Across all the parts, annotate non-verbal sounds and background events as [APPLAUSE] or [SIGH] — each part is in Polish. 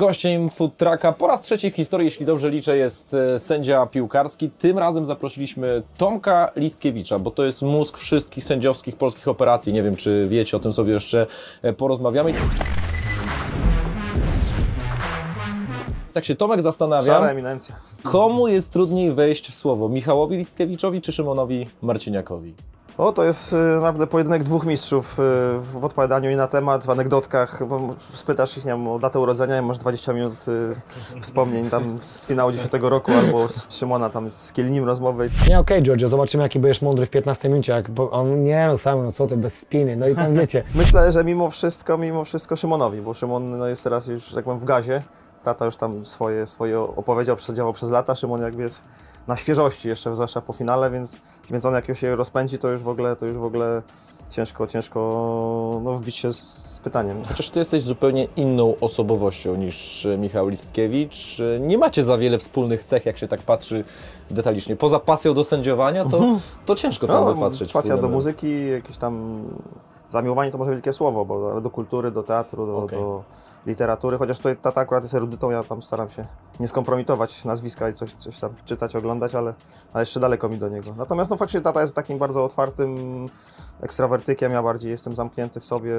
Gościem Food Trucka po raz trzeci w historii, jeśli dobrze liczę, jest e, sędzia piłkarski. Tym razem zaprosiliśmy Tomka Listkiewicza, bo to jest mózg wszystkich sędziowskich polskich operacji. Nie wiem, czy wiecie, o tym sobie jeszcze e, porozmawiamy. Tak się Tomek Szara eminencja. komu jest trudniej wejść w słowo? Michałowi Listkiewiczowi czy Szymonowi Marciniakowi? O, to jest y, naprawdę pojedynek dwóch mistrzów y, w odpowiadaniu i na temat, w anegdotkach, bo spytasz ich nie wiem, o datę urodzenia i masz 20 minut y, wspomnień tam z finału 10 roku albo z Szymona tam z Kielinim rozmowy. Nie, okej, Giorgio, zobaczymy, jaki będziesz mądry w 15 minucie. Jak, bo on, nie no, sam, no co ty, bez spiny. No i tam wiecie, [LAUGHS] Myślę, że mimo wszystko, mimo wszystko Szymonowi, bo Szymon no, jest teraz już, tak powiem, w gazie. Tata już tam swoje, swoje opowiedział, przedziałał przez lata. Szymon jakby jest na świeżości jeszcze, zwłaszcza po finale, więc, więc on jak już się rozpędzi, to już w ogóle, to już w ogóle ciężko, ciężko no, wbić się z, z pytaniem. Chociaż ty jesteś zupełnie inną osobowością niż e, Michał Listkiewicz. E, Nie macie za wiele wspólnych cech, jak się tak patrzy detalicznie. Poza pasją do sędziowania, to, to ciężko tam wypatrzeć. pasja do muzyki, jakieś tam zamiłowanie to może wielkie słowo, bo, ale do kultury, do teatru, do, Okej. do literatury, chociaż tutaj tata akurat jest erudytą, ja tam staram się nie skompromitować nazwiska i coś, coś tam czytać, oglądać, ale, ale jeszcze daleko mi do niego. Natomiast no faktycznie tata jest takim bardzo otwartym ekstrawertykiem, ja bardziej jestem zamknięty w sobie,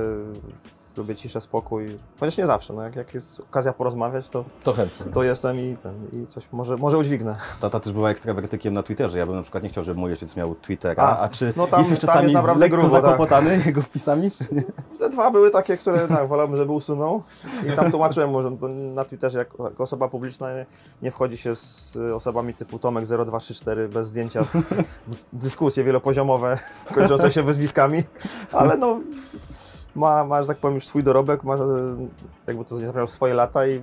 lubię ciszę, spokój, chociaż nie zawsze, no jak, jak jest okazja porozmawiać, to, To chętnie. to jestem i, ten, i coś może, może udźwignę. Tata też była ekstrawertykiem na Twitterze. Ja bym na przykład nie chciał, żeby mój ojciec miał Twittera. A, A, czy no tam- jesteś tam czasami jest naprawdę lekko grubo, tak. zakłopotany [LAUGHS] jego wpisami? Czy nie? Ze dwa były takie, które tak, wolałbym, żeby usunął. I tam tłumaczyłem mu, że to na Twitterze jak, jako osoba publiczna nie, nie wchodzi się z y, osobami typu Tomek 0234 bez zdjęcia w, w dyskusje wielopoziomowe [LAUGHS] kończące się wyzwiskami, ale no ma, ma, że tak powiem, już swój dorobek, ma y, jakby to zabrał swoje lata i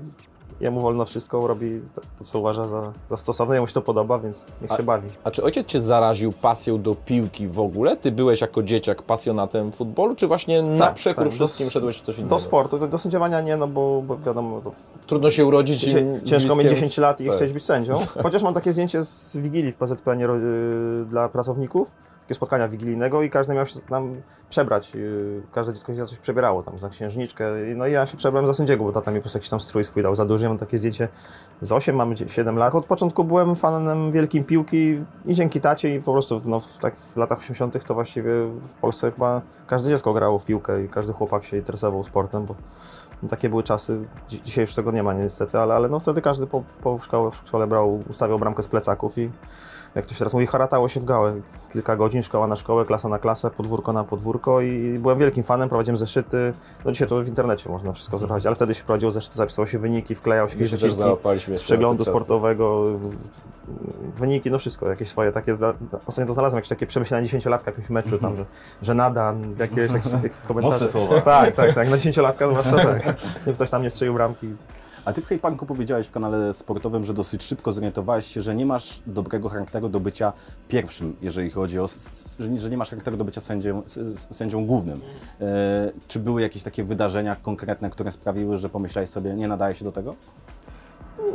jemu wolno wszystko, robi to, co uważa za, za stosowne, jemu się to podoba, więc niech się bawi. A czy ojciec cię zaraził pasją do piłki w ogóle? Ty byłeś jako dzieciak pasjonatem futbolu, czy właśnie na Tak, przekór tak, do wszystkim s- szedłeś w coś innego? Do sportu, do, do sędziowania nie, no bo, bo wiadomo, Trudno się urodzić Ciężko mieć bliskiem- 10 lat i Tak. chcieć być sędzią. [LAUGHS] Chociaż mam takie zdjęcie z Wigilii w PZPN y, dla pracowników, spotkania wigilijnego i każdy miał się tam przebrać. y, Każde dziecko się za coś przebierało, tam za księżniczkę. No i ja się przebrałem za sędziego, bo tata mi po prostu jakiś tam strój swój dał za duży. Ja mam takie zdjęcie z 8, mamy 7 lat. Od początku byłem fanem wielkim piłki i dzięki tacie i po prostu no, w, tak w latach 80 to właściwie w Polsce chyba każde dziecko grało w piłkę i każdy chłopak się interesował sportem, bo takie były czasy. Dzi- Dzisiaj już tego nie ma niestety, ale, ale no wtedy każdy po, po szkole, w szkole brał, ustawiał bramkę z plecaków i jak to się teraz mówi, haratało się w gałę. Kilka godzin, szkoła na szkołę, klasa na klasę, podwórko na podwórko i byłem wielkim fanem, prowadziłem zeszyty. No dzisiaj to w internecie można wszystko zobaczyć, ale wtedy się prowadziło zeszyty, zapisywało się wyniki, wklejał się Gdzieś wycinki z przeglądu sportowego, wyniki, no wszystko, jakieś swoje takie, ostatnio to znalazłem jakieś takie przemyślenia dziesięciolatka w jakimś meczu, tam, że, że nada, jakieś, jakieś [LAUGHS] takie komentarze. Mocne słowa. Tak, tak, tak, na dziesięciolatka zwłaszcza tak. Nie [LAUGHS] ktoś tam nie strzelił bramki. A ty w Hejpanku powiedziałeś w kanale sportowym, że dosyć szybko zorientowałeś się, że nie masz dobrego charakteru do bycia pierwszym, jeżeli chodzi o. że nie, masz charakteru do bycia sędzią, sędzią głównym. E, czy były jakieś takie wydarzenia konkretne, które sprawiły, że pomyślałeś sobie, nie nadaje się do tego?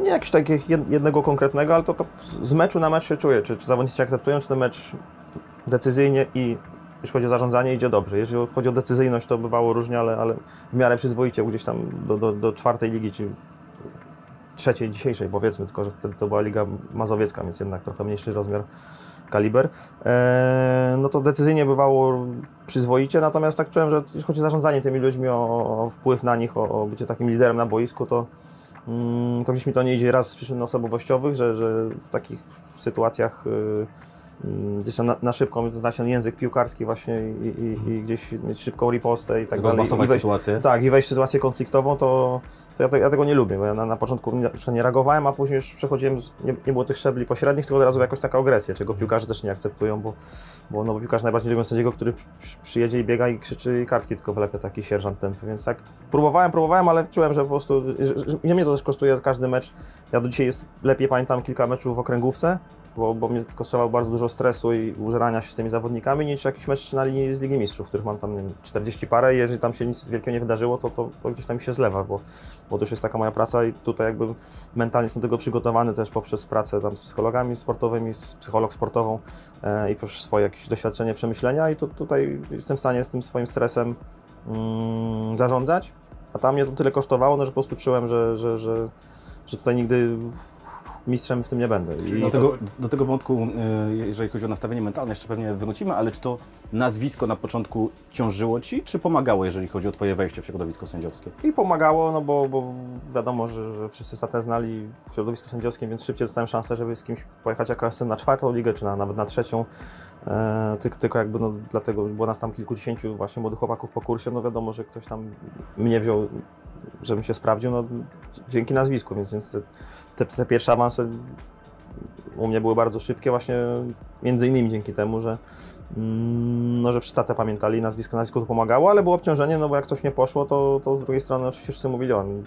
Nie jakiegoś takiego jed- jednego konkretnego, ale to, to z meczu na mecz się czuję, czy, czy zawodnicy akceptują, czy ten mecz decyzyjnie i jeśli chodzi o zarządzanie, idzie dobrze. Jeżeli chodzi o decyzyjność, to bywało różnie, ale, ale w miarę przyzwoicie gdzieś tam do, do, do czwartej ligi, czy trzeciej dzisiejszej powiedzmy, tylko że wtedy to była Liga Mazowiecka, więc jednak trochę mniejszy rozmiar, kaliber. Eee, no to decyzyjnie bywało przyzwoicie, natomiast tak czułem, że jeśli chodzi o zarządzanie tymi ludźmi, o, o wpływ na nich, o, o bycie takim liderem na boisku, to, Mm, to gdzieś mi to nie idzie raz z przyczyn osobowościowych, że, że w takich sytuacjach y, gdzieś tam na, na szybko zna się język piłkarski właśnie i, i, i gdzieś mieć szybką ripostę i tak dalej. I wejść, sytuację? tak, i wejść w sytuację konfliktową, to, to ja, te, ja tego nie lubię, bo ja na, na początku nie, na nie reagowałem, a później już przechodziłem, nie, nie było tych szczebli pośrednich, tylko od razu jakoś taka agresja, czego piłkarze też nie akceptują, bo, bo, no, bo piłkarze najbardziej lubią sędziego, który przy, przy- przyjedzie i biega i krzyczy i kartki tylko wlepia, taki sierżant tępy, więc tak próbowałem, próbowałem, ale czułem, że po prostu, że, że mnie to też kosztuje każdy mecz. Ja do dzisiaj jest, lepiej pamiętam kilka meczów w okręgówce, bo, bo mnie kosztowało bardzo dużo stresu i użerania się z tymi zawodnikami, niż jakiś mecz na linii z Ligi Mistrzów, których mam tam nie wiem, 40 parę i jeżeli tam się nic wielkiego nie wydarzyło, to, to, to gdzieś tam mi się zlewa, bo, bo to już jest taka moja praca i tutaj jakby mentalnie jestem do tego przygotowany też poprzez pracę tam z psychologami sportowymi, z psycholog sportową e, i poprzez swoje jakieś doświadczenie, przemyślenia i tu, tutaj jestem w stanie z tym swoim stresem mm, zarządzać. a tam mnie to tyle kosztowało, no, że po prostu czułem, że, że, że, że tutaj nigdy mistrzem w tym nie będę. I Do tego, do tego wątku, y, jeżeli chodzi o nastawienie mentalne, jeszcze pewnie wrócimy, ale czy to nazwisko na początku ciążyło Ci, czy pomagało, jeżeli chodzi o Twoje wejście w środowisko sędziowskie? I pomagało, no bo, bo wiadomo, że, że wszyscy statę znali w środowisku sędziowskim, więc szybciej dostałem szansę, żeby z kimś pojechać jako asystent na czwartą ligę, czy na, nawet na trzecią. E, tylko, tylko jakby no, dlatego było nas tam kilkudziesięciu właśnie młodych chłopaków po kursie, no wiadomo, że ktoś tam mnie wziął, żebym się sprawdził, no dzięki nazwisku, więc, więc te, te, pierwsze awanse u mnie były bardzo szybkie właśnie między innymi dzięki temu, że mm, no, że wszyscy tatę pamiętali, nazwisko, nazwisko to pomagało, ale było obciążenie, no bo jak coś nie poszło, to, to z drugiej strony oczywiście wszyscy mówili, on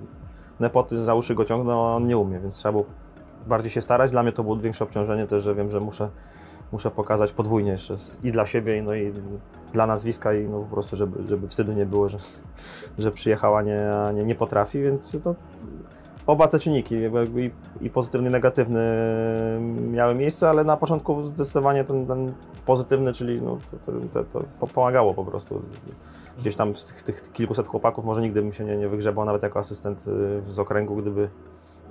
nepoty za uszy go ciągną, a on nie umie, więc trzeba było bardziej się starać. Dla mnie to było większe obciążenie też, że wiem, że muszę, muszę pokazać podwójnie jeszcze i dla siebie, no i dla nazwiska i no po prostu, żeby, żeby wstydu nie było, że, że przyjechała, nie, nie, nie potrafi, więc to oba te czynniki, i, i pozytywny, i negatywny miały miejsce, ale na początku zdecydowanie ten, ten pozytywny, czyli no, to, to, to, to pomagało po prostu. Gdzieś tam z tych, tych kilkuset chłopaków może nigdy bym się nie, nie wygrzebał nawet jako asystent y, z okręgu, gdyby,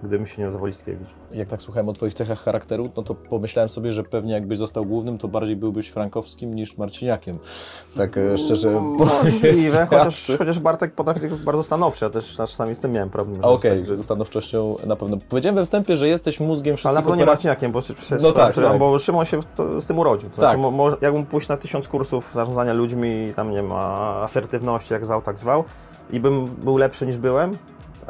gdyby się nie nazywał Listkiewicz. Jak tak słuchałem o Twoich cechach charakteru, no to pomyślałem sobie, że pewnie jakbyś został głównym, to bardziej byłbyś Frankowskim niż Marciniakiem. Tak e, szczerze [LAUGHS] Możliwe, chociaż, chociaż Bartek potrafi być bardzo stanowczy, ja też czasami z tym miałem problem. Okej, tak, że ze stanowczością na pewno. Powiedziałem we wstępie, że jesteś mózgiem Ale wszystkich na pewno nie. Marciniakiem, bo, przecież, No tak, tak. bo Szymon się to, z tym urodził. To Tak. znaczy, mo, mo, jakbym pójść na tysiąc kursów zarządzania ludźmi, tam nie ma asertywności, jak zwał, tak zwał, i bym był lepszy niż byłem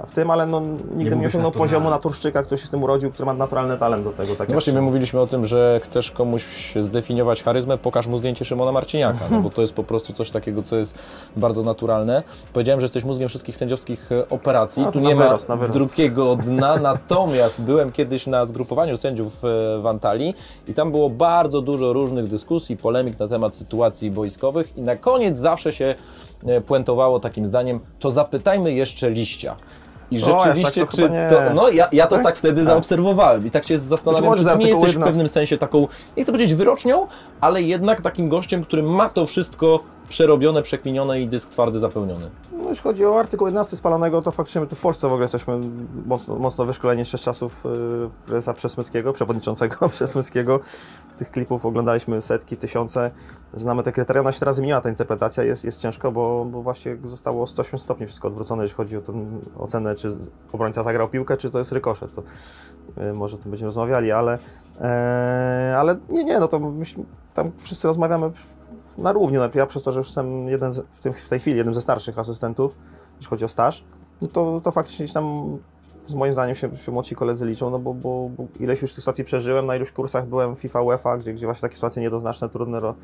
w tym, ale no, nigdy nie, osiągnął poziomu naturszczyka, który się z tym urodził, który ma naturalny talent do tego. Tak No właśnie, my mówiliśmy o tym, że chcesz komuś zdefiniować charyzmę, pokaż mu zdjęcie Szymona Marciniaka, no bo to jest po prostu coś takiego, co jest bardzo naturalne. Powiedziałem, że jesteś mózgiem wszystkich sędziowskich e, operacji, No, tu nie wyrost, ma drugiego dna, natomiast byłem kiedyś na zgrupowaniu sędziów e, w Antalii i tam było bardzo dużo różnych dyskusji, polemik na temat sytuacji boiskowych i na koniec zawsze się e, puentowało takim zdaniem, to zapytajmy jeszcze liścia. I O, aż rzeczywiście, tak to czy to, no ja, ja to Tak? tak wtedy Tak. zaobserwowałem i tak się zastanawiam, może czy nie jesteś w 11. pewnym sensie taką, nie chcę powiedzieć wyrocznią, ale jednak takim gościem, który ma to wszystko przerobione, przekminione i dysk twardy zapełniony. No, jeśli chodzi o artykuł 11 spalonego, to faktycznie my tu w Polsce w ogóle jesteśmy mocno, mocno wyszkoleni jeszcze z czasów y, prezesa Przesmyckiego, przewodniczącego [LAUGHS] Przesmyckiego. Tych klipów oglądaliśmy setki, tysiące. Znamy te kryteria. Ona się teraz zmieniła, ta interpretacja jest, jest ciężko, bo, bo właśnie zostało o 180 stopni wszystko odwrócone, jeśli chodzi o tę ocenę, czy obrońca zagrał piłkę, czy to jest rykoszet. To, y, może o tym będziemy rozmawiali, ale, e, ale nie, nie, no to myśl, tam wszyscy rozmawiamy na równi. No, ja przez to, że już jestem jeden z, w, tym, w tej chwili jednym ze starszych asystentów, jeśli chodzi o staż, no to, to faktycznie gdzieś tam z moim zdaniem się, się młodsi koledzy liczą, no bo, bo, bo ileś już tych sytuacji przeżyłem, na iluś kursach byłem FIFA, UEFA, gdzie, gdzie właśnie takie sytuacje niedoznaczne, trudne ro,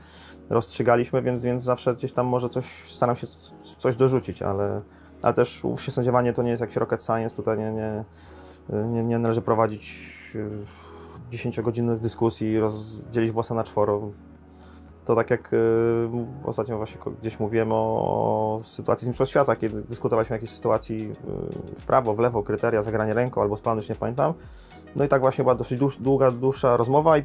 rozstrzygaliśmy, więc, więc zawsze gdzieś tam może coś, staram się coś dorzucić, ale, ale też się sędziowanie to nie jest jakiś rocket science, tutaj nie, nie, nie, nie należy prowadzić y, 10-godzinnych dyskusji i rozdzielić włosa na czworo. To tak jak y, ostatnio właśnie gdzieś mówiłem o, sytuacji z Mistrzostw Świata, kiedy dyskutowaliśmy o jakiejś sytuacji y, w prawo, w lewo, kryteria, zagranie ręką albo z planu, już nie pamiętam. No i tak właśnie była dosyć dłuż, długa, dłuższa rozmowa i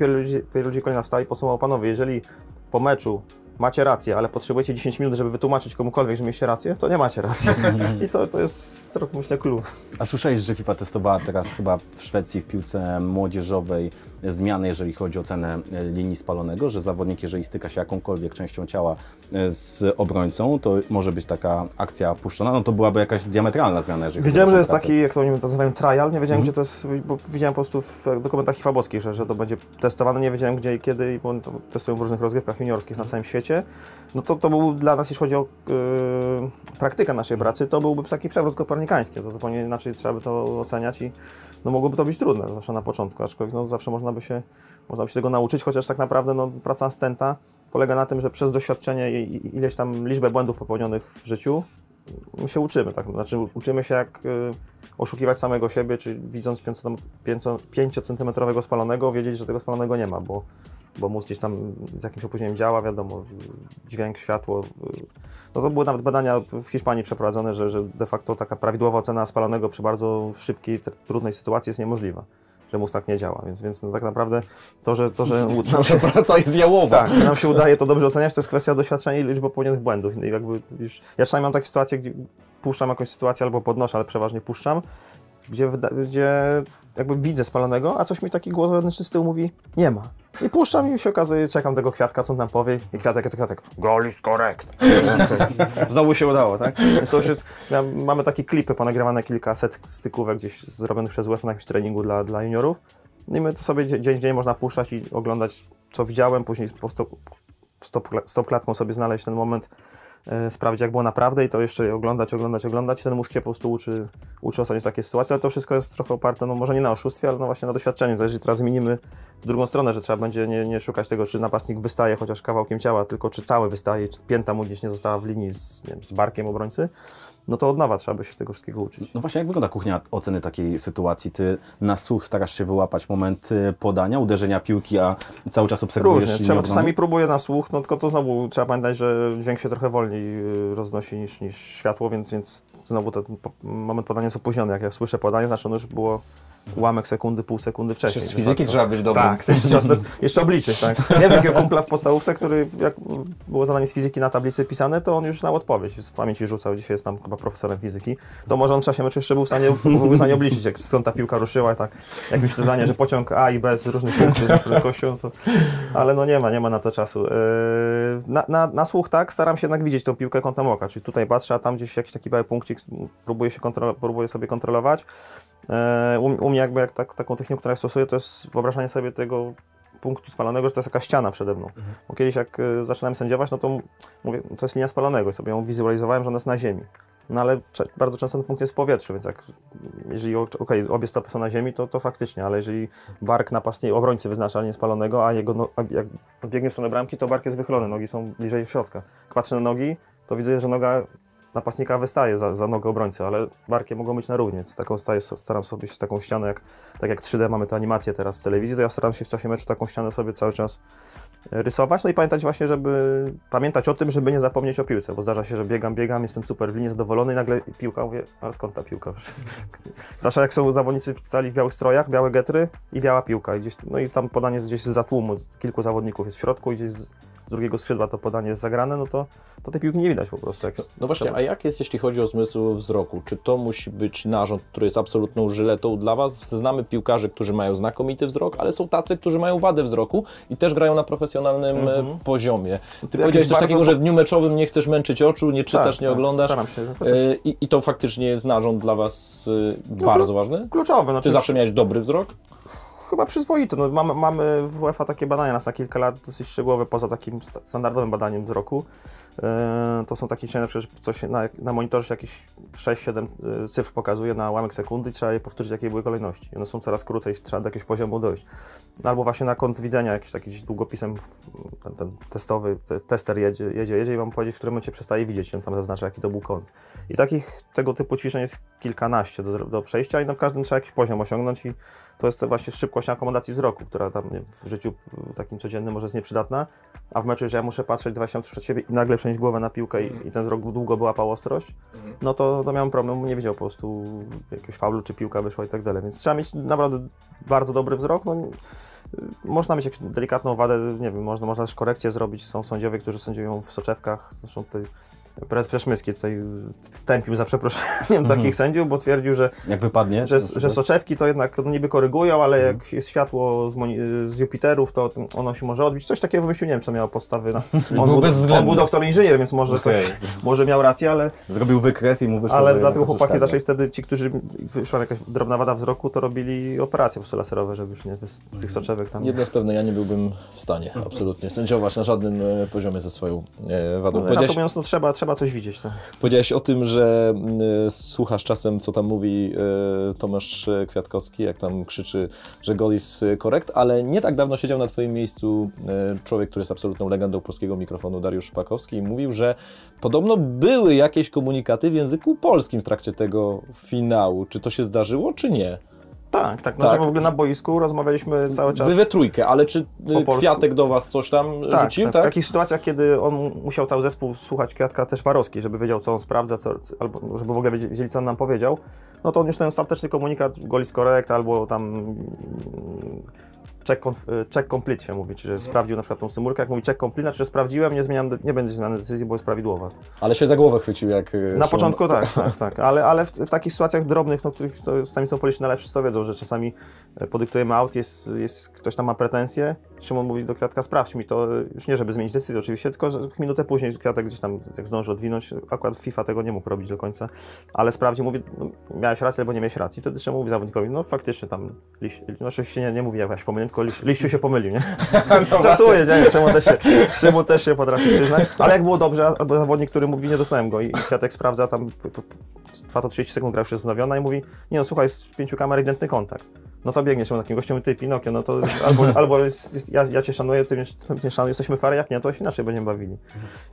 Pierluigi kolejna wstał i podsumował, panowie, jeżeli po meczu macie rację, ale potrzebujecie 10 minut, żeby wytłumaczyć komukolwiek, że mieliście rację, to nie macie racji. [LAUGHS] I to, to jest trochę, myślę, clue. A słyszałeś, że FIFA testowała teraz chyba w Szwecji w piłce młodzieżowej zmiany, jeżeli chodzi o cenę e, linii spalonego, że zawodnik, jeżeli styka się jakąkolwiek częścią ciała e, z obrońcą, to może być taka akcja puszczona, no to byłaby jakaś diametralna zmiana, jeżeli Wiedziałem, że jest pracę. taki, jak to oni nazywają, trial. Nie wiedziałem, gdzie to jest, bo widziałem po prostu w dokumentach boskich, że, że to będzie testowane. Nie wiedziałem, gdzie i kiedy, i bo oni to testują w różnych rozgrywkach juniorskich na całym świecie. No to, to był dla nas, jeśli chodzi o yy, praktykę naszej pracy, to byłby taki przewrót kopernikański. To zupełnie inaczej trzeba by to oceniać i no, mogłoby to być trudne, zawsze na początku, aczkolwiek no, zawsze można by, się, można by się tego nauczyć, chociaż tak naprawdę no, praca asystenta polega na tym, że przez doświadczenie i ileś tam liczbę błędów popełnionych w życiu, my się uczymy, tak? Znaczy uczymy się jak y, oszukiwać samego siebie, czy widząc 5-centymetrowego spalonego, wiedzieć, że tego spalonego nie ma, bo, bo mózg gdzieś tam z jakimś opóźnieniem działa, wiadomo, dźwięk, światło. y. No to były nawet badania w Hiszpanii przeprowadzone, że, że de facto taka prawidłowa ocena spalonego przy bardzo szybkiej, trudnej sytuacji jest niemożliwa. Mózg tak nie działa, więc, więc no tak naprawdę to, że, to, że [LAUGHS] nam się, praca jest jałowa. tak, nam się udaje to dobrze oceniać, to jest kwestia doświadczenia i liczby popełnionych błędów. I jakby już, ja czasami mam takie sytuacje, gdzie puszczam jakąś sytuację albo podnoszę, ale przeważnie puszczam, gdzie, gdzie jakby widzę spalonego, a coś mi taki głos wewnętrzny z tyłu mówi, nie ma. I puszczam i się okazuje, czekam tego kwiatka, co on nam powie i kwiatek, to kwiatek, goal is correct. [LAUGHS] Znowu się udało, tak? Więc to już jest, ja, mamy takie klipy ponagrywane, kilkaset stykówek gdzieś zrobionych przez UEFA na jakimś treningu dla, dla juniorów. I my to sobie dzie- dzień w dzień można puszczać i oglądać, co widziałem, później po stop, stop, stop klatką sobie znaleźć ten moment, sprawdzić jak było naprawdę i to jeszcze oglądać, oglądać, oglądać. Ten mózg się po prostu uczy, uczy oceniać takie sytuacje, ale to wszystko jest trochę oparte, no może nie na oszustwie, ale no właśnie na doświadczeniu. Zależy, teraz zmienimy w drugą stronę, że trzeba będzie nie, nie szukać tego, czy napastnik wystaje chociaż kawałkiem ciała, tylko czy cały wystaje, czy pięta mu gdzieś nie została w linii z, wiem, z barkiem obrońcy, no to od nowa trzeba by się tego wszystkiego uczyć. No właśnie, jak wygląda kuchnia oceny takiej sytuacji? Ty na słuch starasz się wyłapać moment podania, uderzenia piłki, a cały czas obserwujesz Różnie. Trzeba, czasami próbuję na słuch, no tylko to znowu trzeba pamiętać, że dźwięk się trochę wolniej y, roznosi niż, niż światło, więc, więc znowu ten moment podania jest opóźniony. Jak ja słyszę podanie, znaczy ono już było ułamek sekundy, pół sekundy wcześniej. Z fizyki to- trzeba być dobrym. Tak, czas [LAUGHS] to, jeszcze obliczyć, tak. [LAUGHS] Miałem takiego kumpla w podstawówce, który jak było zadanie z fizyki na tablicy pisane, to on już znał odpowiedź, z pamięci rzucał, dzisiaj jest tam chyba profesorem fizyki, to może on w czasie meczu jeszcze był w stanie, był w stanie obliczyć, jak, skąd ta piłka ruszyła, tak, jakimś to zdanie, że pociąg A i B z różnych punktów z prędkością, to, ale no nie ma, nie ma na to czasu. Yy, Na, na, na słuch tak, staram się jednak widzieć tą piłkę kątem oka, czyli tutaj patrzę, a tam gdzieś jakiś taki mały punkcik, próbuję, się kontrolo- próbuję sobie kontrolować. E, U, u mnie jakby jak tak, taką techniką, którą ja stosuję, to jest wyobrażanie sobie tego punktu spalonego, że to jest jakaś ściana przede mną. Bo kiedyś jak e, zaczynałem sędziować, no to mówię, to jest linia spalonego i sobie ją wizualizowałem, że ona jest na ziemi. No ale bardzo często ten punkt jest w powietrzu, więc jak jeżeli o- okej, obie stopy są na ziemi, to, to faktycznie, ale jeżeli bark napastniej, obrońcy wyznacza linię spalonego, a jego no, a jak biegnie w stronę bramki, to bark jest wychylony, nogi są bliżej środka. Jak patrzę na nogi, to widzę, że noga napastnika wystaje za, za nogę obrońcy, ale barki mogą być na równi, więc taką staję, staram sobie się taką ścianę, jak, tak jak 3D mamy tę animację teraz w telewizji, to ja staram się w czasie meczu taką ścianę sobie cały czas e, rysować, no i pamiętać właśnie, żeby pamiętać o tym, żeby nie zapomnieć o piłce, bo zdarza się, że biegam, biegam, jestem super w linii, zadowolony i nagle piłka, mówię, ale skąd ta piłka? [LAUGHS] Zwłaszcza jak są zawodnicy w cali w białych strojach, białe getry i biała piłka, i gdzieś, no i tam podanie gdzieś z tłumu, kilku zawodników jest w środku i gdzieś z, z drugiego skrzydła to podanie jest zagrane, no to, to tej piłki nie widać po prostu. Jak No właśnie, a jak jest, jeśli chodzi o zmysł wzroku? Czy to musi być narząd, który jest absolutną żyletą dla Was? Znamy piłkarzy, którzy mają znakomity wzrok, ale są tacy, którzy mają wadę wzroku i też grają na profesjonalnym e, poziomie. Ty powiedziałeś coś takiego, po- że w dniu meczowym nie chcesz męczyć oczu, nie czytasz, Tak, nie tak, oglądasz. się. E, I, I to faktycznie jest narząd dla Was e, bardzo ważny? Kluczowe. No, Czy zawsze miałeś dobry wzrok? Chyba przyzwoity. No, mamy, mamy w UEFA takie badania nas na kilka lat dosyć szczegółowe, poza takim sta- standardowym badaniem wzroku. E, to są takie ćwiczenia, przecież coś na, na monitorze jakieś 6-7 e, cyfr pokazuje na ułamek sekundy trzeba je powtórzyć, jakie były kolejności. One są coraz krócej, trzeba do jakiegoś poziomu dojść. Albo właśnie na kąt widzenia, jakiś taki długopisem, ten, ten testowy, te, tester jedzie, jedzie, jedzie i mam powiedzieć, w którym momencie przestaje widzieć, on tam zaznacza, jaki to był kąt. I takich tego typu ćwiczeń jest kilkanaście do, do przejścia i na każdym trzeba jakiś poziom osiągnąć i to jest właśnie szybkość akomodacji wzroku, która tam w życiu takim codziennym może jest nieprzydatna, a w meczu, jeżeli ja muszę patrzeć 20 metrów przed siebie i nagle przenieść głowę na piłkę i, i ten wzrok długo była ostrość, no to, to miałem problem, nie widział po prostu jakiegoś faulu, czy piłka wyszła i tak dalej, więc trzeba mieć naprawdę bardzo dobry wzrok, no, można mieć jakąś delikatną wadę, nie wiem, można, można też korekcję zrobić, są sędziowie, którzy sędziują w soczewkach, zresztą tutaj prezes Przeszmyski tutaj tępił za przeproszeniem takich sędziów, bo twierdził, że Jak wypadnie? że, że soczewki to jednak no, niby korygują, ale jak jest światło z, z Jupiterów, to ono się może odbić. Coś takiego wymyślił, nie wiem, czy miało podstawy. Na... [LAUGHS] On, był, bezwzględny. on był doktor inżynier, więc może, coś, może miał rację, ale, Zrobił wykres i mu wyszło, ale dlatego chłopaki zaczęli wtedy, ci, którzy wyszła jakaś drobna wada wzroku, to robili operacje po prostu laserowe, żeby już nie bez tych soczewek tam. Jedno jest pewne, ja nie byłbym w stanie absolutnie sędziować na żadnym e, poziomie ze swoją e, wadą. Ale Powiedziałeś, no trzeba, trzeba coś widzieć. Tak. powiedziałeś o tym, że e, słuchasz czasem, co tam mówi e, Tomasz Kwiatkowski, jak tam krzyczy, że gol jest e, korekt, ale nie tak dawno siedział na Twoim miejscu e, człowiek, który jest absolutną legendą polskiego mikrofonu, Dariusz Szpakowski i mówił, że podobno były jakieś komunikaty w języku polskim w trakcie tego finału. Czy to się zdarzyło, czy nie? Tak, tak. Znaczy Tak. w ogóle na boisku rozmawialiśmy cały czas. Wy we trójkę, ale czy y. Kwiatek do was coś tam tak, rzucił, tak, tak? W takich sytuacjach, kiedy on musiał cały zespół słuchać Kwiatka też Warowski, żeby wiedział, co on sprawdza, co, albo żeby w ogóle wiedzieli, co on nam powiedział, no to on już ten ostateczny komunikat, goal is correct, albo tam check, conf- check complete się mówi, czyli że sprawdził na przykład tą symulkę, jak mówi check complete, znaczy, że sprawdziłem, nie zmieniam, nie będzie zmiany decyzji, bo jest prawidłowa. Ale się za głowę chwycił jak... y, Na początku [LAUGHS] tak, tak, tak, ale, ale w, w takich sytuacjach drobnych, no, których to z nami są polityczne, ale wszyscy to wiedzą, że czasami e, podyktujemy aut, jest, jest, ktoś tam ma pretensje, Szymon mówi do Kwiatka, sprawdź mi to, już nie żeby zmienić decyzję oczywiście, tylko że minutę później Kwiatek gdzieś tam jak zdąży odwinąć, akurat FIFA tego nie mógł robić do końca, ale sprawdził, mówi, no, miałeś rację albo nie miałeś racji, wtedy Szymon mówi zawodnikowi, no faktycznie tam, no oczywiście nie, nie mówi jakaś pomyliłem, tylko liś, liściu się pomylił, nie? [LAUGHS] No Żartuję, nie, Szymon też, się, Szymon też się potrafi przyznać, ale jak było dobrze, albo zawodnik, który mówi, nie dotknąłem go i Kwiatek sprawdza tam, trwa to 30 sekund, gra już jest znowiona i mówi, nie no słuchaj, jest z pięciu kamer ewidentny kontakt. No to biegniesz na takim gościem, ty Pinokio, no to albo, [LAUGHS] albo jest, jest, ja, ja cię szanuję, ty mnie, ty mnie szanujesz, jesteśmy fary, jak nie, to się inaczej będziemy bawili.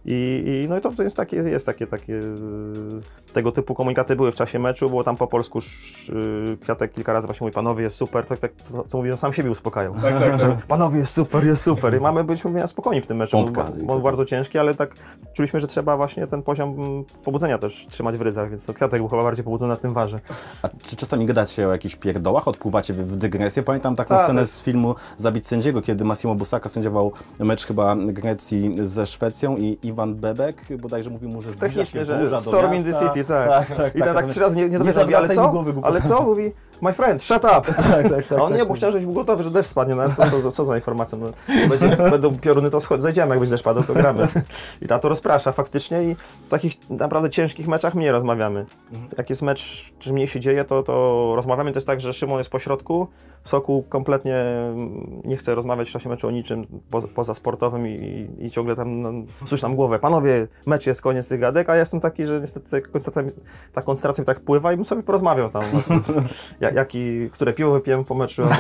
I, i no i to jest takie, jest takie, takie, e, tego typu komunikaty były w czasie meczu, było tam po polsku sz- e, Kwiatek kilka razy właśnie mówi, panowie jest super, tak, tak, co, co mówi, że sam siebie uspokajał. Tak, tak, [LAUGHS] że, panowie jest super, jest super i mamy być spokojni w tym meczu, bo, bo on bardzo ciężki, ale tak czuliśmy, że trzeba właśnie ten poziom pobudzenia też trzymać w ryzach, więc to Kwiatek był chyba bardziej pobudzony na tym warze. A czy czasami gadacie o jakichś pierdołach, odpływacie w, w dygresję? Pamiętam taką Tak. scenę z filmu Zabić sędziego, kiedy Massimo Busaka sędziował mecz chyba Grecji ze Szwecją i Iwan Bebek bodajże mówił mu, że zbliża się że burza Storm in the. City, tak. [LAUGHS] tak, tak I ten tak trzy razy nie, nie dowiedzał, ale co? głowy. Ale co? Mówi, my friend, shut up. [LAUGHS] tak, tak, tak, A on nie, tak, bo chciałem, żebyś był gotowy, że deszcz spadnie. No, co, co, co, za informacja? No, będzie, [LAUGHS] będą pioruny, to schodź, zejdziemy, jak będzie deszcz padał, to gramy. I ta to rozprasza faktycznie i w takich naprawdę ciężkich meczach mniej rozmawiamy. Jak jest mecz, czy mniej się dzieje, to, to rozmawiamy. To jest tak, że Szymon jest po środku, Soku kompletnie mm, nie chce rozmawiać w czasie meczu o niczym poza, poza sportowym i, i ciągle tam no, nam głowę, panowie, mecz jest, koniec tych gadek, a ja jestem taki, że niestety ta koncentracja mi tak pływa i bym sobie porozmawiał tam, [LAUGHS] jak, jaki, które piwo wypiłem po meczu. [LAUGHS]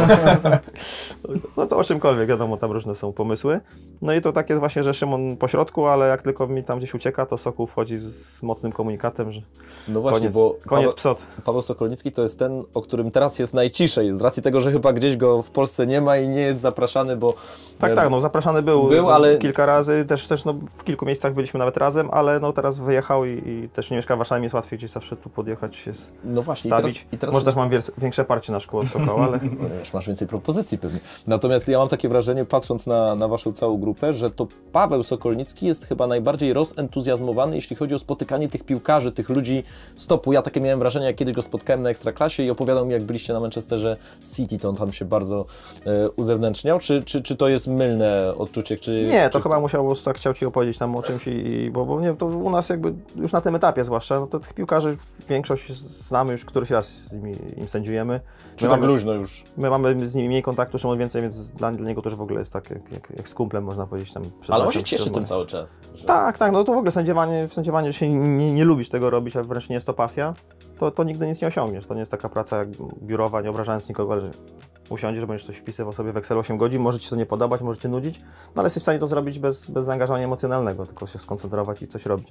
No to o czymkolwiek, wiadomo, tam różne są pomysły. No i to tak jest właśnie, że Szymon po środku, ale jak tylko mi tam gdzieś ucieka, to Sokół wchodzi z mocnym komunikatem, że No właśnie, koniec, bo koniec Paweł, psot. Paweł Sokolnicki to jest ten, o którym teraz jest najciszej, z racji tego, że chyba gdzieś go w Polsce nie ma i nie jest zapraszany, bo... Tak, tak, no zapraszany był, Był, ale- kilka razy, też, też no, w kilku miejscach byliśmy nawet razem, ale no teraz wyjechał i, i też nie mieszka w Warszawie, jest łatwiej gdzieś zawsze tu podjechać, się No właśnie, i stawić. teraz, i teraz Może też mam większe parcie na szkło Sokoła, ale [LAUGHS] No, Już masz więcej propozycji pewnie. Natomiast ja mam takie wrażenie, patrząc na, na Waszą całą grupę, że to Paweł Sokolnicki jest chyba najbardziej rozentuzjazmowany, jeśli chodzi o spotykanie tych piłkarzy, tych ludzi stopu. Ja takie miałem wrażenie, jak kiedyś go spotkałem na Ekstraklasie i opowiadał mi, jak byliście na Manchesterze City, to on tam się bardzo e, uzewnętrzniał. Czy, czy, czy to jest mylne odczucie? Czy, nie, to czy... chyba musiał po prostu tak chciał Ci opowiedzieć tam o czymś i, bo, bo nie, to u nas jakby już na tym etapie zwłaszcza, no to tych piłkarzy większość znamy już któryś raz z nimi im sędziujemy. Czy tak luźno już? my mamy z nimi mniej kontaktu, Szymon więcej, więc dla, dla niego już w ogóle jest tak jak, jak, jak z kumplem można powiedzieć tam. Ale on się cieszy tym cały czas. Że... Tak, tak, no to w ogóle sędziowanie, w sędziowaniu się nie, nie lubisz tego robić, a wręcz nie jest to pasja, to, to nigdy nic nie osiągniesz. To nie jest taka praca jak biurowa, nie obrażając nikogo, ale usiądziesz, będziesz coś wpisywał sobie w Excel 8 godzin, może Ci to nie podobać, może Cię nudzić, no ale jesteś w stanie to zrobić bez, bez zaangażowania emocjonalnego, tylko się skoncentrować i coś robić.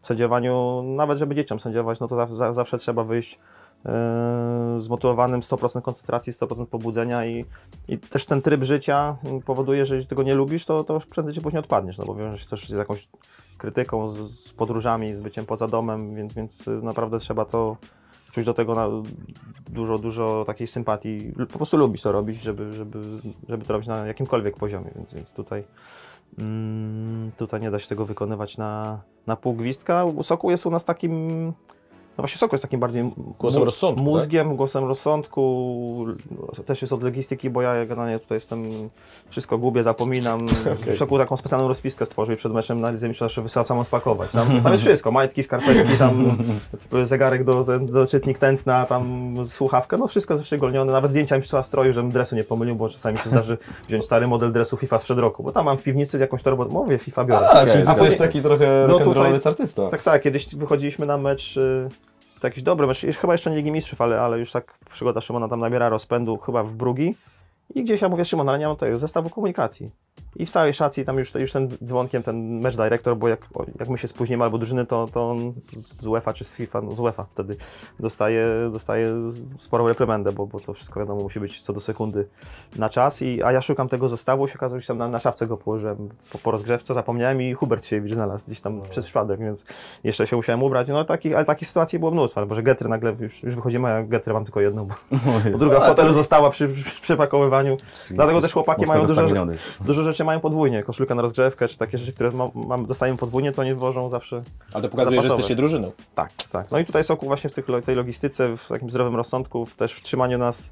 W sędziowaniu, nawet żeby dzieciom sędziować, no to za, za, zawsze trzeba wyjść yy, zmotywowanym 100% koncentracji, 100% pobudzenia i, i też ten tryb życia powoduje, że jeśli tego nie lubisz, to, to prędzej czy później odpadniesz, no bo wiąże się też z jakąś krytyką, z, z podróżami, z byciem poza domem, więc, więc naprawdę trzeba to czuć do tego dużo, dużo takiej sympatii, po prostu lubić to robić, żeby, żeby, żeby to robić na jakimkolwiek poziomie, więc, więc tutaj mm, tutaj nie da się tego wykonywać na, na pół gwizdka. Soku jest u nas takim no właśnie Soko jest takim bardziej Głosem rozsądku, tak? mózgiem, głosem rozsądku, też jest od logistyki, bo ja generalnie tutaj jestem, wszystko gubię, zapominam. [LAUGHS] W Szoku taką specjalną rozpiskę stworzył i przed meczem na Lidze Mistrzów zawsze wysyła całą spakować. Tam, tam jest wszystko, majtki, skarpetki, tam [LAUGHS] zegarek do, ten, do czytnik tętna, tam słuchawka, no wszystko jest wyszczególnione. Nawet zdjęcia mi przysłała stroju, żebym dresu nie pomylił, bo czasami się zdarzy [LAUGHS] wziąć stary model dresu FIFA sprzed roku, bo tam mam w piwnicy z jakąś torbą, mówię, FIFA biorę. A, czyli ty A jesteś taki trochę No tutaj- artysta. tak, tak. Kiedyś wychodziliśmy na mecz, y, to jakiś dobry mecz, chyba jeszcze nie Ligi Mistrzów, ale, ale już tak przygoda Szymona tam nabiera rozpędu chyba w Brugi. I gdzieś ja mówię, Szymon, ale nie mam tego zestawu komunikacji. I w całej szacji tam już, już ten dzwonkiem, ten mecz dyrektor, bo jak, jak my się spóźnimy albo drużyny, to, to on z UEFA czy z FIFA, no z UEFA wtedy dostaje, dostaje sporą reprymendę, bo, bo to wszystko wiadomo musi być co do sekundy na czas. I, a ja szukam tego zestawu, się okazuje, że tam na, na szafce go położyłem po, po rozgrzewce, zapomniałem i Hubert Siewicz znalazł gdzieś tam przez przypadek, więc jeszcze się musiałem ubrać. No takich, ale takich sytuacji było mnóstwo, bo że Getry nagle już, już wychodzimy, a ja Getry mam tylko jedną, bo, bo druga w fotelu została przy, przy przepakowywaniu. Dlatego też chłopaki mają dużo, dużo rzeczy mają podwójnie, koszulkę na rozgrzewkę, czy takie rzeczy, które ma, mam, dostajemy podwójnie, to nie włożą zawsze. Ale to pokazuje, że Zapasowe. jesteście drużyną. Tak, tak. No i tutaj Sokół właśnie w tych, tej logistyce, w takim zdrowym rozsądku, w też w trzymaniu nas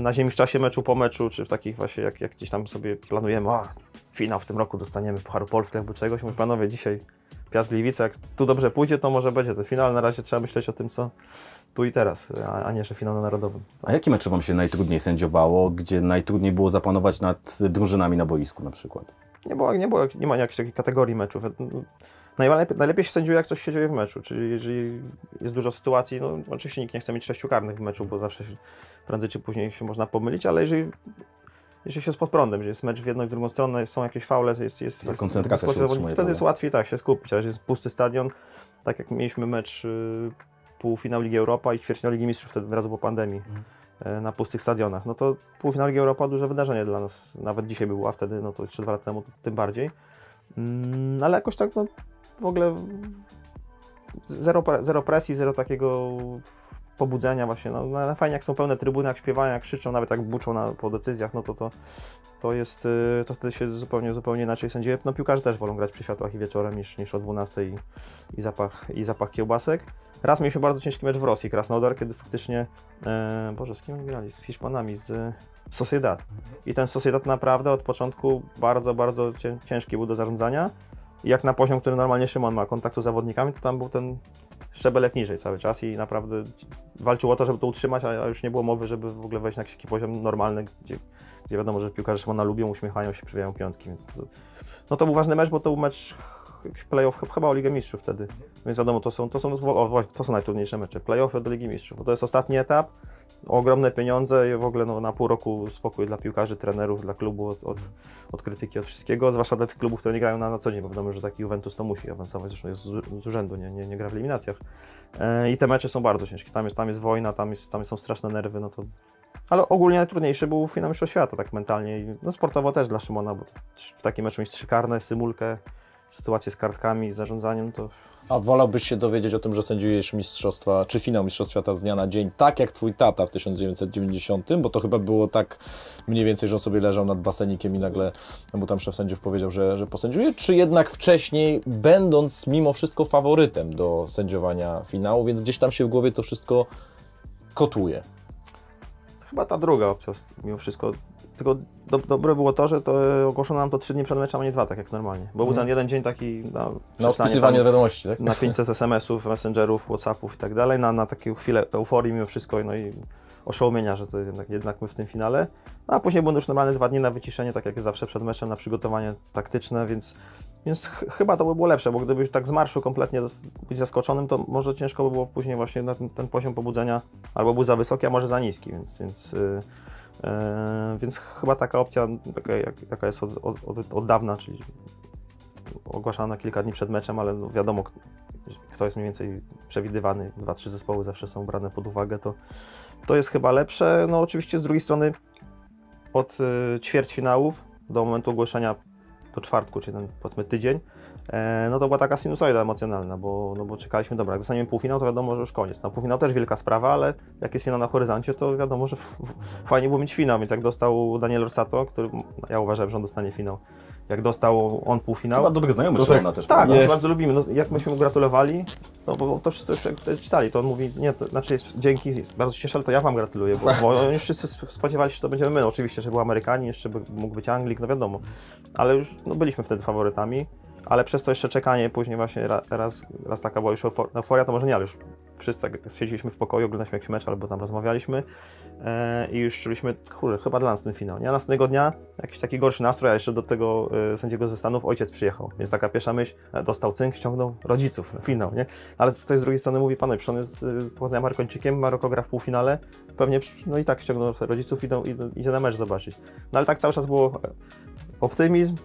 na ziemi w czasie meczu po meczu, czy w takich właśnie, jak, jak gdzieś tam sobie planujemy, a finał w tym roku dostaniemy Pucharu Polski albo czegoś, mówię, panowie, dzisiaj Piast jak tu dobrze pójdzie, to może będzie ten finał, na razie trzeba myśleć o tym, co tu i teraz, a, a nie, że finał na Narodowym. A jakie mecze Wam się najtrudniej sędziowało, gdzie najtrudniej było zapanować nad drużynami na boisku na przykład? Nie, było, nie, było, nie ma jakiejś takiej kategorii meczów. Najlepiej, najlepiej się sędziuje, jak coś się dzieje w meczu, czyli jeżeli jest dużo sytuacji, no oczywiście nikt nie chce mieć sześciu karnych w meczu, bo zawsze się, prędzej czy później się można pomylić, ale jeżeli, jeżeli się jest pod prądem, że jest mecz w jedną i w drugą stronę, są jakieś faule, jest, jest, Ta jest koncentracja się dyskusja, utrzymuje, wtedy jest łatwiej tak się skupić, ale jest pusty stadion, tak jak mieliśmy mecz y, półfinał Ligi Europa i ćwierćfinał Ligi Mistrzów wtedy od razu po pandemii Mhm. Y, na pustych stadionach, no to półfinał Ligi Europa duże wydarzenie dla nas, nawet dzisiaj by było, a wtedy, no to jeszcze dwa lata temu tym bardziej. Mm, ale jakoś tak, no w ogóle zero, zero presji, zero takiego pobudzenia właśnie. No, no, fajnie jak są pełne trybuny, jak śpiewają, jak krzyczą, nawet jak buczą na, po decyzjach, no to to, to jest, y, to wtedy się zupełnie, zupełnie inaczej sędziuje. No piłkarze też wolą grać przy światłach i wieczorem niż, niż o 12 i, i, zapach, i zapach kiełbasek. Raz mieliśmy bardzo ciężki mecz w Rosji, Krasnodar, kiedy faktycznie, e, Boże, z kim oni grali? Z Hiszpanami, z Sociedad. I ten Sociedad naprawdę od początku bardzo, bardzo cię- ciężki był do zarządzania. I jak na poziom, który normalnie Szymon ma kontaktu z zawodnikami, to tam był ten szczebelek niżej cały czas i naprawdę walczył o to, żeby to utrzymać, a już nie było mowy, żeby w ogóle wejść na jakiś poziom normalny, gdzie, gdzie wiadomo, że piłkarze Szymona lubią, uśmiechają się, przybijają piątki. To, no to był ważny mecz, bo to był mecz playoff, ch- chyba o Ligę Mistrzów wtedy. Więc wiadomo, to są, to są, o, to są najtrudniejsze mecze. Playoffy do Ligi Mistrzów, bo to jest ostatni etap, ogromne pieniądze i w ogóle no, na pół roku spokój dla piłkarzy, trenerów, dla klubu od, od, od krytyki, od wszystkiego, zwłaszcza dla tych klubów, które nie grają na, na co dzień, bo wiadomo, że taki Juventus to musi awansować, zresztą jest z, z urzędu, nie, nie, nie gra w eliminacjach. E, I te mecze są bardzo ciężkie, tam jest, tam jest wojna, tam, jest, tam są straszne nerwy, no to... Ale ogólnie najtrudniejszy był finał Mistrzostw Świata, tak mentalnie i no, sportowo też dla Szymona, bo w takim meczu mieć trzy karne, symulkę, sytuację z kartkami, z zarządzaniem, to A wolałbyś się dowiedzieć o tym, że sędziujesz mistrzostwa, czy finał Mistrzostw Świata z dnia na dzień, tak jak twój tata w 1990, bo to chyba było tak mniej więcej, że on sobie leżał nad basenikiem i nagle mu tam szef sędziów powiedział, że, że posędziuje, czy jednak wcześniej, będąc mimo wszystko faworytem do sędziowania finału, więc gdzieś tam się w głowie to wszystko kotuje. Chyba ta druga opcja, mimo wszystko. Tylko do, dobre było to, że to e, ogłoszono nam to trzy dni przed meczem, a nie dwa, tak jak normalnie. Bo był ten jeden dzień taki na, Na przeczytanie odpisywanie tam wiadomości, tak? na 500 SMS-ów, messengerów, Whatsappów i tak dalej, na, na taką chwilę euforii mimo wszystko no i oszołomienia, że to jednak, jednak my w tym finale. No, a później były już normalne dwa dni na wyciszenie, tak jak zawsze przed meczem, na przygotowanie taktyczne, więc, więc ch chyba to by było lepsze, bo gdybyś tak z marszu kompletnie być zaskoczonym, to może ciężko by było później właśnie na ten, ten poziom pobudzenia albo był za wysoki, a może za niski, więc, więc, yy, więc chyba taka opcja, jaka jest od, od, od, dawna, czyli ogłaszana kilka dni przed meczem, ale no wiadomo, kto jest mniej więcej przewidywany, dwa, trzy zespoły zawsze są brane pod uwagę, to, to jest chyba lepsze. No oczywiście z drugiej strony od y, ćwierćfinałów do momentu ogłoszenia do czwartku, czyli ten powiedzmy tydzień, e, no to była taka sinusoida emocjonalna, bo, no bo czekaliśmy, dobra, jak dostaniemy półfinał, to wiadomo, że już koniec. No półfinał też wielka sprawa, ale jak jest finał na horyzoncie, to wiadomo, że fajnie było mieć finał, więc jak dostał Daniel Orsato, który ja uważałem, że on dostanie finał, jak dostał on półfinał, Chyba dobry znajomy no Szymona też. tak, prawda? my się bardzo lubimy. No, jak myśmy mu gratulowali, no bo to wszyscy już jak wtedy czytali, to on mówi, nie, to znaczy dzięki, bardzo się cieszę, ale to ja wam gratuluję, bo, bo [LAUGHS] już wszyscy sp- spodziewali się, że to będziemy my. No, oczywiście, że był Amerykanin, jeszcze by, mógł być Anglik, no wiadomo, ale już no, byliśmy wtedy faworytami, ale przez to jeszcze czekanie, później właśnie ra, raz, raz taka była już eufor- euforia, to może nie, ale już wszyscy tak siedzieliśmy w pokoju, oglądaliśmy jakiś mecz albo tam rozmawialiśmy e, i już czuliśmy, kurde, chyba dla nas ten finał, nie? A następnego dnia jakiś taki gorszy nastrój, a jeszcze do tego e, sędziego ze Stanów ojciec przyjechał, więc taka pierwsza myśl, e, dostał cynk, ściągnął rodziców na finał, nie? Ale ktoś z drugiej strony mówi, panie, przecież on jest z pochodzenia Marokończykiem, Maroko gra w półfinale, pewnie, no i tak ściągnął rodziców i idzie na mecz zobaczyć. No ale tak cały czas było Optymizm,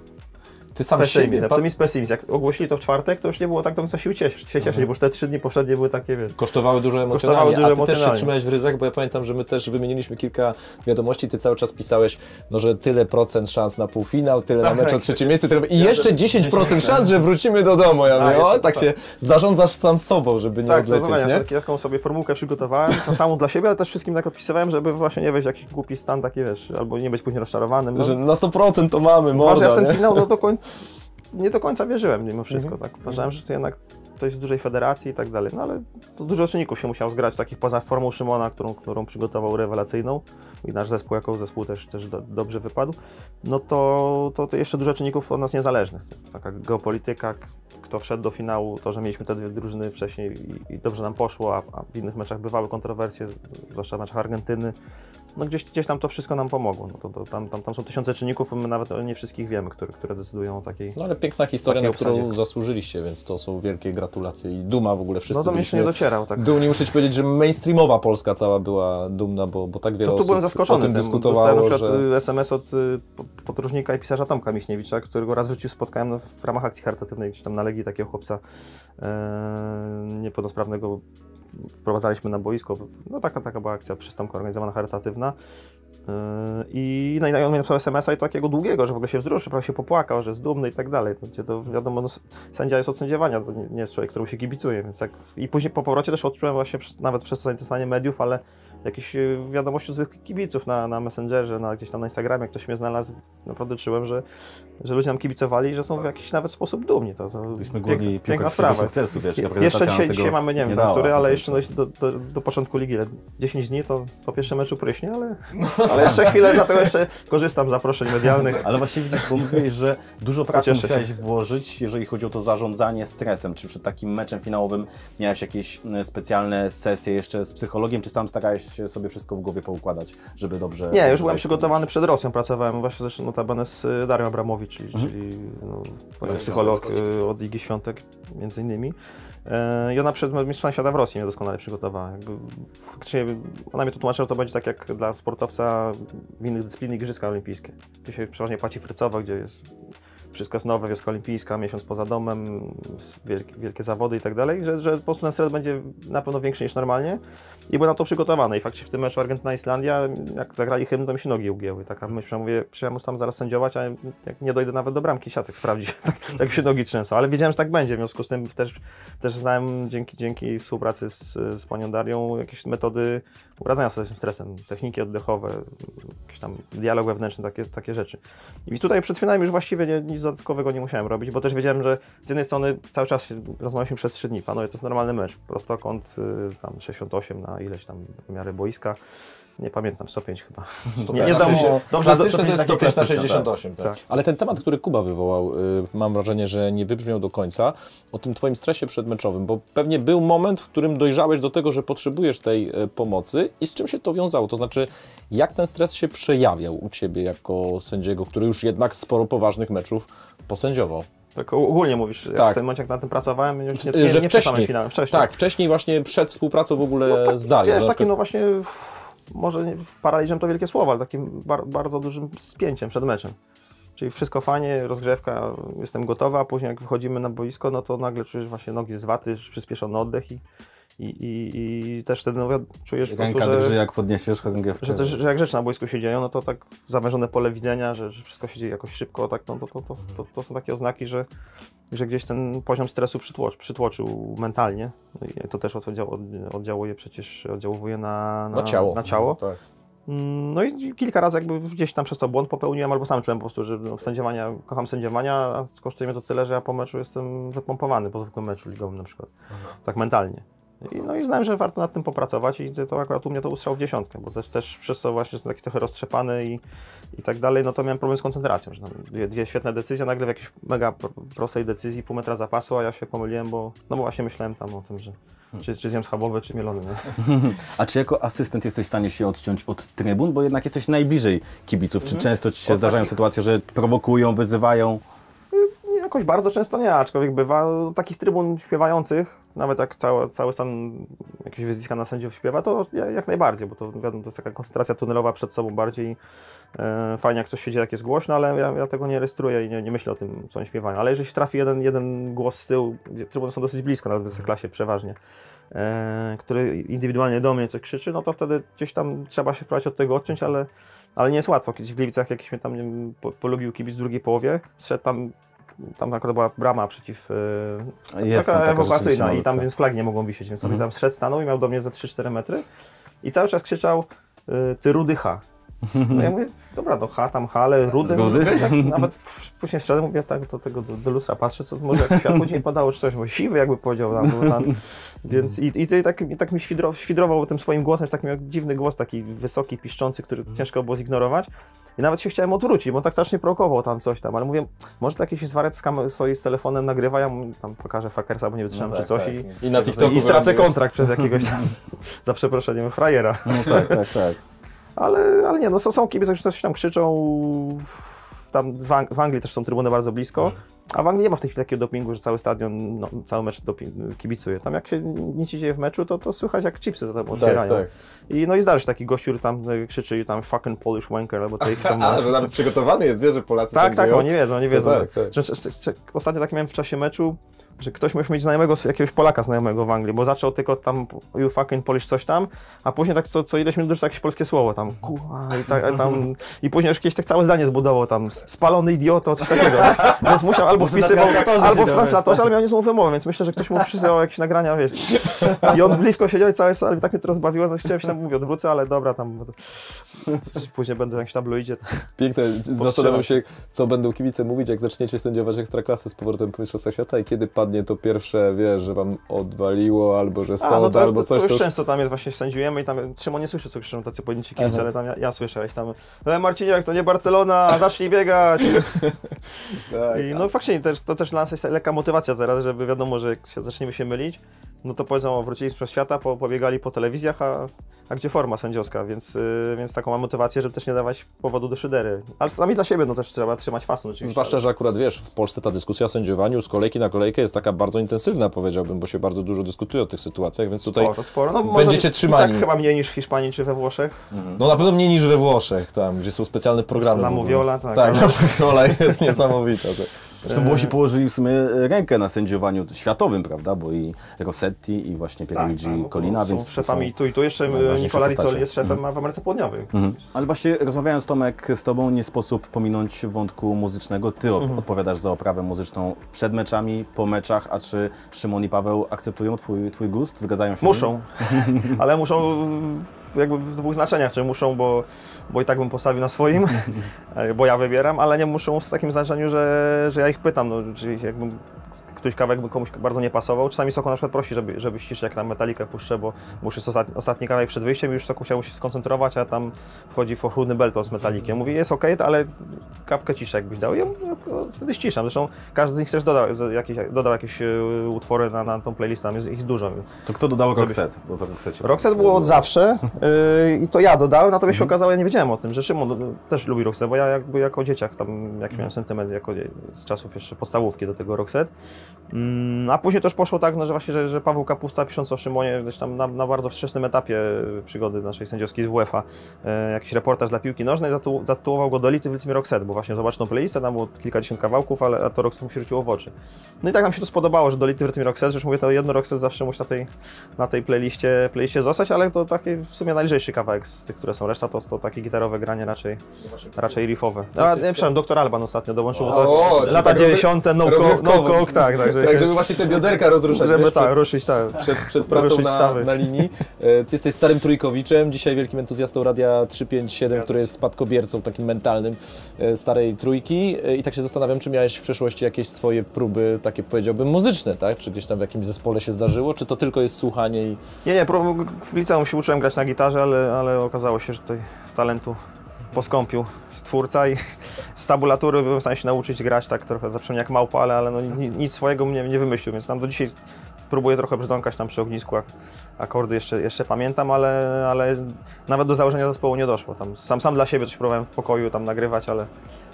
Ty sam pesymizm. siebie. Optymizm, pesymizm. Jak ogłosili to w czwartek, to już nie było tak do końca się cieszyć, się cieszyć bo już te trzy dni poprzednie były takie, wiesz, Kosztowały dużo emocjonalnie, Kosztowały dużo a ty też się emocjonalnie. trzymałeś w ryzach, bo ja pamiętam, że my też wymieniliśmy kilka wiadomości, ty cały czas pisałeś, no, że tyle procent szans na półfinał, tyle na Tak. mecz o trzecie miejsce, tyle... i jeszcze 10% szans, że wrócimy do domu. Ja mówię, o, tak tak. się zarządzasz sam sobą, żeby nie Tak, odlecieć, nie? ja taki- taką sobie formułkę przygotowałem, samą dla siebie, ale też wszystkim tak odpisywałem, żeby właśnie nie wejść w jakiś głupi stan taki, wiesz, albo nie być później rozczarowanym. No, Że na 100% to mamy, morda, w ten finał no, do koń... nie do końca wierzyłem mimo wszystko. Mhm. Tak. Uważałem, że to jednak to jest z dużej federacji i tak dalej. No ale to dużo czynników się musiał zgrać, takich poza formą Szymona, którą, którą przygotował rewelacyjną i nasz zespół jako zespół też, też do, dobrze wypadł. No to, to, to jeszcze dużo czynników od nas niezależnych. Taka geopolityka, kto wszedł do finału, to, że mieliśmy te dwie drużyny wcześniej i, i dobrze nam poszło, a, a w innych meczach bywały kontrowersje, zwłaszcza w meczach Argentyny. No gdzieś, gdzieś tam to wszystko nam pomogło. No to, to, tam, tam, tam są tysiące czynników, my nawet nie wszystkich wiemy, które, które decydują o takiej... No ale piękna historia, na którą obsadzie. zasłużyliście, więc to są wielkie gratulacje i duma w ogóle wszyscy No to jeszcze nie docierał, tak. dumni. Muszę Ci powiedzieć, że mainstreamowa Polska cała była dumna, bo, bo tak wiele To tu byłem zaskoczony o tym tym. dyskutowało, Dostałem na przykład y, SMS od y, po- podróżnika i pisarza Tomka Michniewicza, którego raz w życiu spotkałem no, w ramach akcji charytatywnej, gdzieś tam na Legii takiego chłopca e, niepełnosprawnego wprowadzaliśmy na boisko. No taka, taka była akcja przez Tomka organizowana charytatywna. Yy, I, no, i on mi napisał SMS-a i takiego długiego, że w ogóle się wzruszył, prawie się popłakał, że jest dumny i tak dalej. To, gdzie to wiadomo, no, sędzia jest od sędziowania, to nie, nie jest człowiek, któremu się kibicuje, więc tak. I później po powrocie też odczułem właśnie, przez, nawet przez zainteresowanie mediów, ale jakieś y, wiadomości od zwykłych kibiców na, na Messengerze, na, gdzieś tam na Instagramie, jak ktoś mnie znalazł, naprawdę czułem, że, że ludzie nam kibicowali i że są w jakiś nawet sposób dumni. To, to Byliśmy głodni piękna sprawa. sukcesu, wiesz, Jeszcze dzisiaj, tego dzisiaj mamy, nie wiem, nie dała, który, ale no jeszcze do, do, do początku ligi, ile 10 dni, to po pierwszym meczu pryśnie, ale, ale jeszcze chwilę, dlatego jeszcze korzystam z zaproszeń medialnych. Ale właśnie widzisz, bo mówiłeś, że dużo pracy Pocieszę się. musiałeś włożyć, jeżeli chodzi o to zarządzanie stresem. Czy przed takim meczem finałowym miałeś jakieś e, specjalne sesje jeszcze z psychologiem, czy sam starałeś się sobie wszystko w głowie poukładać, żeby dobrze... Nie, już byłem przygotowany przed Rosją, pracowałem właśnie zresztą notabene z y, Darią Abramowicz, czyli, Mhm. czyli no, psycholog y, od Igi Świątek między innymi. E, I ona przed Mistrzostwem Świata w Rosji mnie doskonale przygotowała. Jakby, faktycznie ona mnie to tłumaczyła, że to będzie tak jak dla sportowca w innych dyscyplinach Igrzyska Olimpijskie. Gdzie się przeważnie płaci frycowo, gdzie jest wszystko jest nowe, wioska olimpijska, miesiąc poza domem, wielkie, wielkie zawody i tak dalej, że, że po prostu ten stres będzie na pewno większy niż normalnie i byłem na to przygotowany. I faktycznie w tym meczu Argentyna-Islandia, jak zagrali hymn, to mi się nogi ugięły. Taka myśl, że mówię, przyjechałem tam zaraz sędziować, a jak nie dojdę nawet do bramki, siatek sprawdzić, [LAUGHS] tak, mi się nogi trzęsą. Ale wiedziałem, że tak będzie, w związku z tym też, też znałem dzięki, dzięki współpracy z, z panią Darią jakieś metody uradzania sobie z tym stresem, techniki oddechowe, jakiś tam dialog wewnętrzny, takie, takie rzeczy. I tutaj przed finałem już właściwie nie, nic dodatkowego nie musiałem robić, bo też wiedziałem, że z jednej strony cały czas rozmawialiśmy przez 3 dni, panowie, to jest normalny mecz, prostokąt y, tam 68 na ileś tam wymiary boiska, nie pamiętam, 105 chyba. [LAUGHS] Nie, nie zdam Klasyczne- dobrze, Klasyczne to jest 105 na 68. Tak. Tak. Ale ten temat, który Kuba wywołał, y, mam wrażenie, że nie wybrzmiał do końca, o tym Twoim stresie przedmeczowym, bo pewnie był moment, w którym dojrzałeś do tego, że potrzebujesz tej y, pomocy i z czym się to wiązało? To znaczy, jak ten stres się przejawiał u Ciebie jako sędziego, który już jednak sporo poważnych meczów posędziował? Tak ogólnie mówisz, jak Tak. w tym momencie jak na tym pracowałem, nie, nie, że nie, wcześniej, samym finałem, wcześniej. Tak, wcześniej właśnie przed współpracą w ogóle No tak, z Darią. Wiesz, przykład- no właśnie, może paraliżem to wielkie słowa, ale takim bar, bardzo dużym spięciem przed meczem. Czyli wszystko fajnie, rozgrzewka, jestem gotowa, a później jak wychodzimy na boisko, no to nagle czujesz właśnie nogi z waty, przyspieszony oddech i, i, i, i też wtedy no, czujesz po prostu, drży, że, jak podniesiesz chorągiewkę. że, też, że jak rzeczy na boisku się dzieją, no to tak zawężone pole widzenia, że, że wszystko się dzieje jakoś szybko, tak, no to, to, to, to, to są takie oznaki, że, że gdzieś ten poziom stresu przytłoczy, przytłoczył mentalnie. No i to też oddział, oddziałuje przecież, oddziałuje na, na, na ciało. Na ciało. Tak. Mm, No i kilka razy jakby gdzieś tam przez to błąd popełniłem, albo sam czułem po prostu, że no, w sędziowania, kocham sędziowania, a kosztuje mnie to tyle, że ja po meczu jestem wypompowany, po zwykłym meczu ligowym na przykład. Tak mentalnie. I, no i znałem, że warto nad tym popracować i to akurat u mnie to ustrzał w dziesiątkę, bo też, też przez to właśnie jestem taki trochę roztrzepany i, i tak dalej, no to miałem problem z koncentracją, że dwie, dwie świetne decyzje, nagle w jakiejś mega pro- prostej decyzji, pół metra zapasu, a ja się pomyliłem, bo, no bo właśnie myślałem tam o tym, że czy, czy zjem schabowy, czy mielony. [LAUGHS] A czy jako asystent jesteś w stanie się odciąć od trybun, bo jednak jesteś najbliżej kibiców? Czy często ci się Od zdarzają takich- sytuacje, że prowokują, wyzywają? Jakoś bardzo często nie, aczkolwiek bywa takich trybun śpiewających, nawet jak cały, cały stan jakiegoś wyzwiska na sędziów śpiewa, to ja- jak najbardziej, bo to wiadomo, to jest taka koncentracja tunelowa przed sobą bardziej. E, fajnie jak coś się dzieje, jak jest głośno, ale ja, ja tego nie rejestruję i nie, nie myślę o tym, co oni śpiewają. Ale jeżeli się trafi jeden, jeden głos z tyłu, gdzie trybuny są dosyć blisko, nawet w Westerklasie przeważnie, e, który indywidualnie do mnie coś krzyczy, no to wtedy gdzieś tam trzeba się próbować od tego odciąć, ale, ale nie jest łatwo. Kiedyś w Gliwicach jakiś mnie tam nie po, polubił kibic w drugiej połowie, zszedł tam, tam akurat była brama przeciw, e, Jest taka taka ewakuacyjna i tam malutka. więc flagi nie mogą wisieć, więc on tam zszedł, stanął i miał do mnie za 3-4 metry i cały czas krzyczał y, ty rudy H. No ja mówię, dobra, to H tam H, ale rudy, no, tak, nawet w- później szedłem, mówię tak do tego, do, do lustra patrzę, co może jak światło dzień padało czy coś, bo siwy jakby powiedział tam, tam. więc i, i, i, tak, i tak mi świdro, świdrował tym swoim głosem, że taki miał dziwny głos, taki wysoki, piszczący, który ciężko było zignorować. I nawet się chciałem odwrócić, bo on tak strasznie prowokował tam coś tam, ale mówię, może to jakiś zwarec z, kam- stoi z telefonem, nagrywa, ja mu tam pokażę fakersa, bo nie wytrzymam No czy tak, coś tak. i, I na TikToku i stracę kontrakt przez jakiegoś tam, [LAUGHS] za przeproszeniem, frajera. No tak, tak, tak. Ale, ale nie, no są, są kibice, którzy coś tam krzyczą. Tam w, Ang- w Anglii też są trybuny bardzo blisko, a w Anglii nie ma w tej chwili takiego dopingu, że cały stadion, no, cały mecz kibicuje. Tam jak się nic się dzieje w meczu, to, to słychać jak chipsy za tym otwierają. tak. I no i zdarzy się taki gościu, który tam e, krzyczy tam fucking Polish wanker, albo coś tam. [LAUGHS] A, że nawet przygotowany jest, wie, że Polacy Tak, tak, sędzioją. oni wiedzą, oni wiedzą. tak, tak. Ostatnio tak miałem w czasie meczu, że ktoś musiał mieć znajomego, jakiegoś Polaka znajomego w Anglii, bo zaczął tylko tam you fucking Polish coś tam, a później tak co, co ileś minut już jakieś polskie słowo tam, kuła, i, tak, tam, i później już jakieś tak całe zdanie zbudował tam, spalony idioto, coś takiego. Więc musiał albo wpisywał, albo w translatorze, ale miał niezłą wymowę, więc myślę, że ktoś mu przysyłał jakieś nagrania, wiesz. I on blisko siedział i cały sal, tak mnie to rozbawiło, że chciałem się tam mówię, odwrócę, ale dobra, tam, to, później będę w jakimś tabloidzie. Piękne. Zastanawiam się, co będą kibice mówić, jak zaczniecie sędziować ekstraklasy z powrotem po Mistrzostwach Świata i kiedy padnie to pierwsze, wiesz, że wam odwaliło, albo że A, sąd, no to, albo to, coś. to To już często tam jest właśnie sędziujemy i tam Szymon nie słyszy, co krzyczą tacy pojedynczy kibice, ale tam ja, ja słyszę, jak tam e, Marciniak, to nie Barcelona, zacznij biegać. [LAUGHS] tak. I no faktycznie też, to też dla nas jest lekka motywacja teraz, żeby wiadomo, że jak się, zaczniemy się mylić, no to powiedzą, o, wrócili z przez świata, po, pobiegali po telewizjach, a, a gdzie forma sędziowska, więc, y, więc taką mam motywację, żeby też nie dawać powodu do szydery. Ale sami dla siebie no też trzeba trzymać fason oczywiście. Zwłaszcza, że akurat wiesz, w Polsce ta dyskusja o sędziowaniu z kolejki na kolejkę jest taka bardzo intensywna, powiedziałbym, bo się bardzo dużo dyskutuje o tych sytuacjach, więc tutaj Sporo, sporo. No, będziecie może trzymani. I tak chyba mniej niż w Hiszpanii czy we Włoszech. No na pewno mniej niż we Włoszech, tam, gdzie są specjalne programy. La. Moviola, tak, Tak, [LAUGHS] La Moviola jest niesamowita. Tak. Zresztą Włosi położyli w sumie rękę na sędziowaniu światowym, prawda? Bo i Rossetti, i właśnie Pierluigi no, Colina, są więc to szefami tu i tu. Jeszcze Nikola postacie. Rizzoli jest szefem w Ameryce Południowej. Mhm. Ale właśnie rozmawiając Tomek z Tobą, nie sposób pominąć wątku muzycznego. Ty op- odpowiadasz za oprawę muzyczną przed meczami, po meczach, a czy Szymon i Paweł akceptują Twój, twój gust? Zgadzają się? Muszą, [LAUGHS] ale muszą jakby w dwóch znaczeniach, czy muszą, bo, bo i tak bym postawił na swoim, [LAUGHS] e, bo ja wybieram, ale nie muszą w takim znaczeniu, że, że ja ich pytam, no, czy jakbym któryś kawałek by komuś bardzo nie pasował. Czasami Soko na przykład prosi, żeby, żeby ściszać jak tam metalikę puszczę, bo muszę jest ostatni, ostatni kawałek przed wyjściem i już Soko musiał się skoncentrować, a tam wchodzi w ochludny belto z metalikiem. Mówi, jest okej, to ale kapkę ciszę jakbyś dał. I ja no, wtedy ściszam. Zresztą każdy z nich też dodał, jakieś, dodał jakieś e, utwory na, na tą playlistę, tam jest ich dużo. To kto dodał Roxette? Bo to Roxette Roxette było od zawsze yy, i to ja dodałem, natomiast się okazało, ja nie wiedziałem o tym, że Szymon też lubi Roxette, bo ja jakby jako dzieciak tam, jak miałem sentyment jako z czasów jeszcze podstawówki do tego Roxette. Mm, a później też poszło tak, no, że właśnie, że, że Paweł Kapusta pisząc o Szymonie gdzieś tam na, na bardzo wczesnym etapie przygody naszej sędziowskiej z WF-a e, jakiś reportaż dla piłki nożnej zatu- zatytułował go Dolity w rytmie Roxette, bo właśnie zobacz tą playlistę, tam było kilkadziesiąt kawałków, ale to Roxette mu się rzuciło w oczy. No i tak nam się to spodobało, że Dolity w rytmie Roxette, że już mówię, to jedno Roxette zawsze musi na tej, na tej playliście, playliście zostać, ale to taki w sumie najlżejszy kawałek z tych, które są. Reszta to, to takie gitarowe granie raczej, raczej riffowe. A, nie, przepraszam, Doktor Alban ostatnio dołączył, bo to O, lata tak 90. no, coke, no rozrywkowo. coke, tak, także, Tak, żeby właśnie te bioderka rozruszać, żeby wiesz, tak, przed, ruszyć, tak. przed, przed pracą Ruszyć na, stawy. na linii. E, Ty jesteś starym trójkowiczem, dzisiaj wielkim entuzjastą Radia 357, który jest spadkobiercą takim mentalnym e, starej trójki E, i tak się zastanawiam, czy miałeś w przeszłości jakieś swoje próby, takie powiedziałbym muzyczne, tak? Czy gdzieś tam w jakimś zespole się zdarzyło, czy to tylko jest słuchanie i... Nie, nie, w liceum się uczyłem grać na gitarze, ale, ale okazało się, że tutaj talentu poskąpił stwórca i z tabulatury byłem w stanie się nauczyć grać tak trochę zawsze jak małpa, ale, ale no, ni- nic swojego mnie nie wymyślił, więc tam do dzisiaj próbuję trochę brzdąkać tam przy ognisku, ak- akordy jeszcze, jeszcze pamiętam, ale, ale nawet do założenia zespołu nie doszło. Tam sam, sam dla siebie coś próbowałem w pokoju tam nagrywać, ale,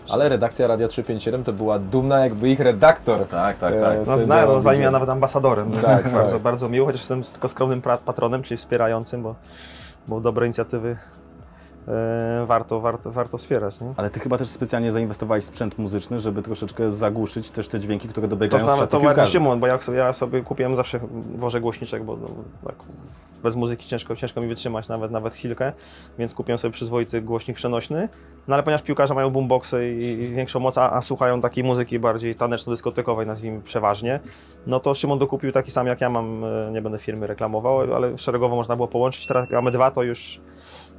Ale redakcja Radia 357 to była dumna jakby ich redaktor. Tak, tak, e, tak. No, sędzia znają, nazwali mnie nawet ambasadorem. Tak, [LAUGHS] bardzo, tak. bardzo miło, chociaż jestem tylko skromnym patronem, czyli wspierającym, bo, bo dobre inicjatywy e, warto, warto, warto wspierać. Nie? Ale ty chyba też specjalnie zainwestowałeś w sprzęt muzyczny, żeby troszeczkę zagłuszyć też te dźwięki, które To, dobiegają z nawet, szatu to Marek. Szymon, bo ja sobie, ja sobie kupiłem zawsze wożę głośniczek, bo no, tak bez muzyki ciężko, ciężko mi wytrzymać nawet, nawet chwilkę, więc kupiłem sobie przyzwoity głośnik przenośny. No ale ponieważ piłkarze mają boomboxy i, i większą moc, a, a słuchają takiej muzyki bardziej taneczno-dyskotekowej, nazwijmy przeważnie, no to Szymon dokupił taki sam jak ja mam, e, nie będę firmy reklamował, ale szeregowo można było połączyć. Teraz mamy dwa, to już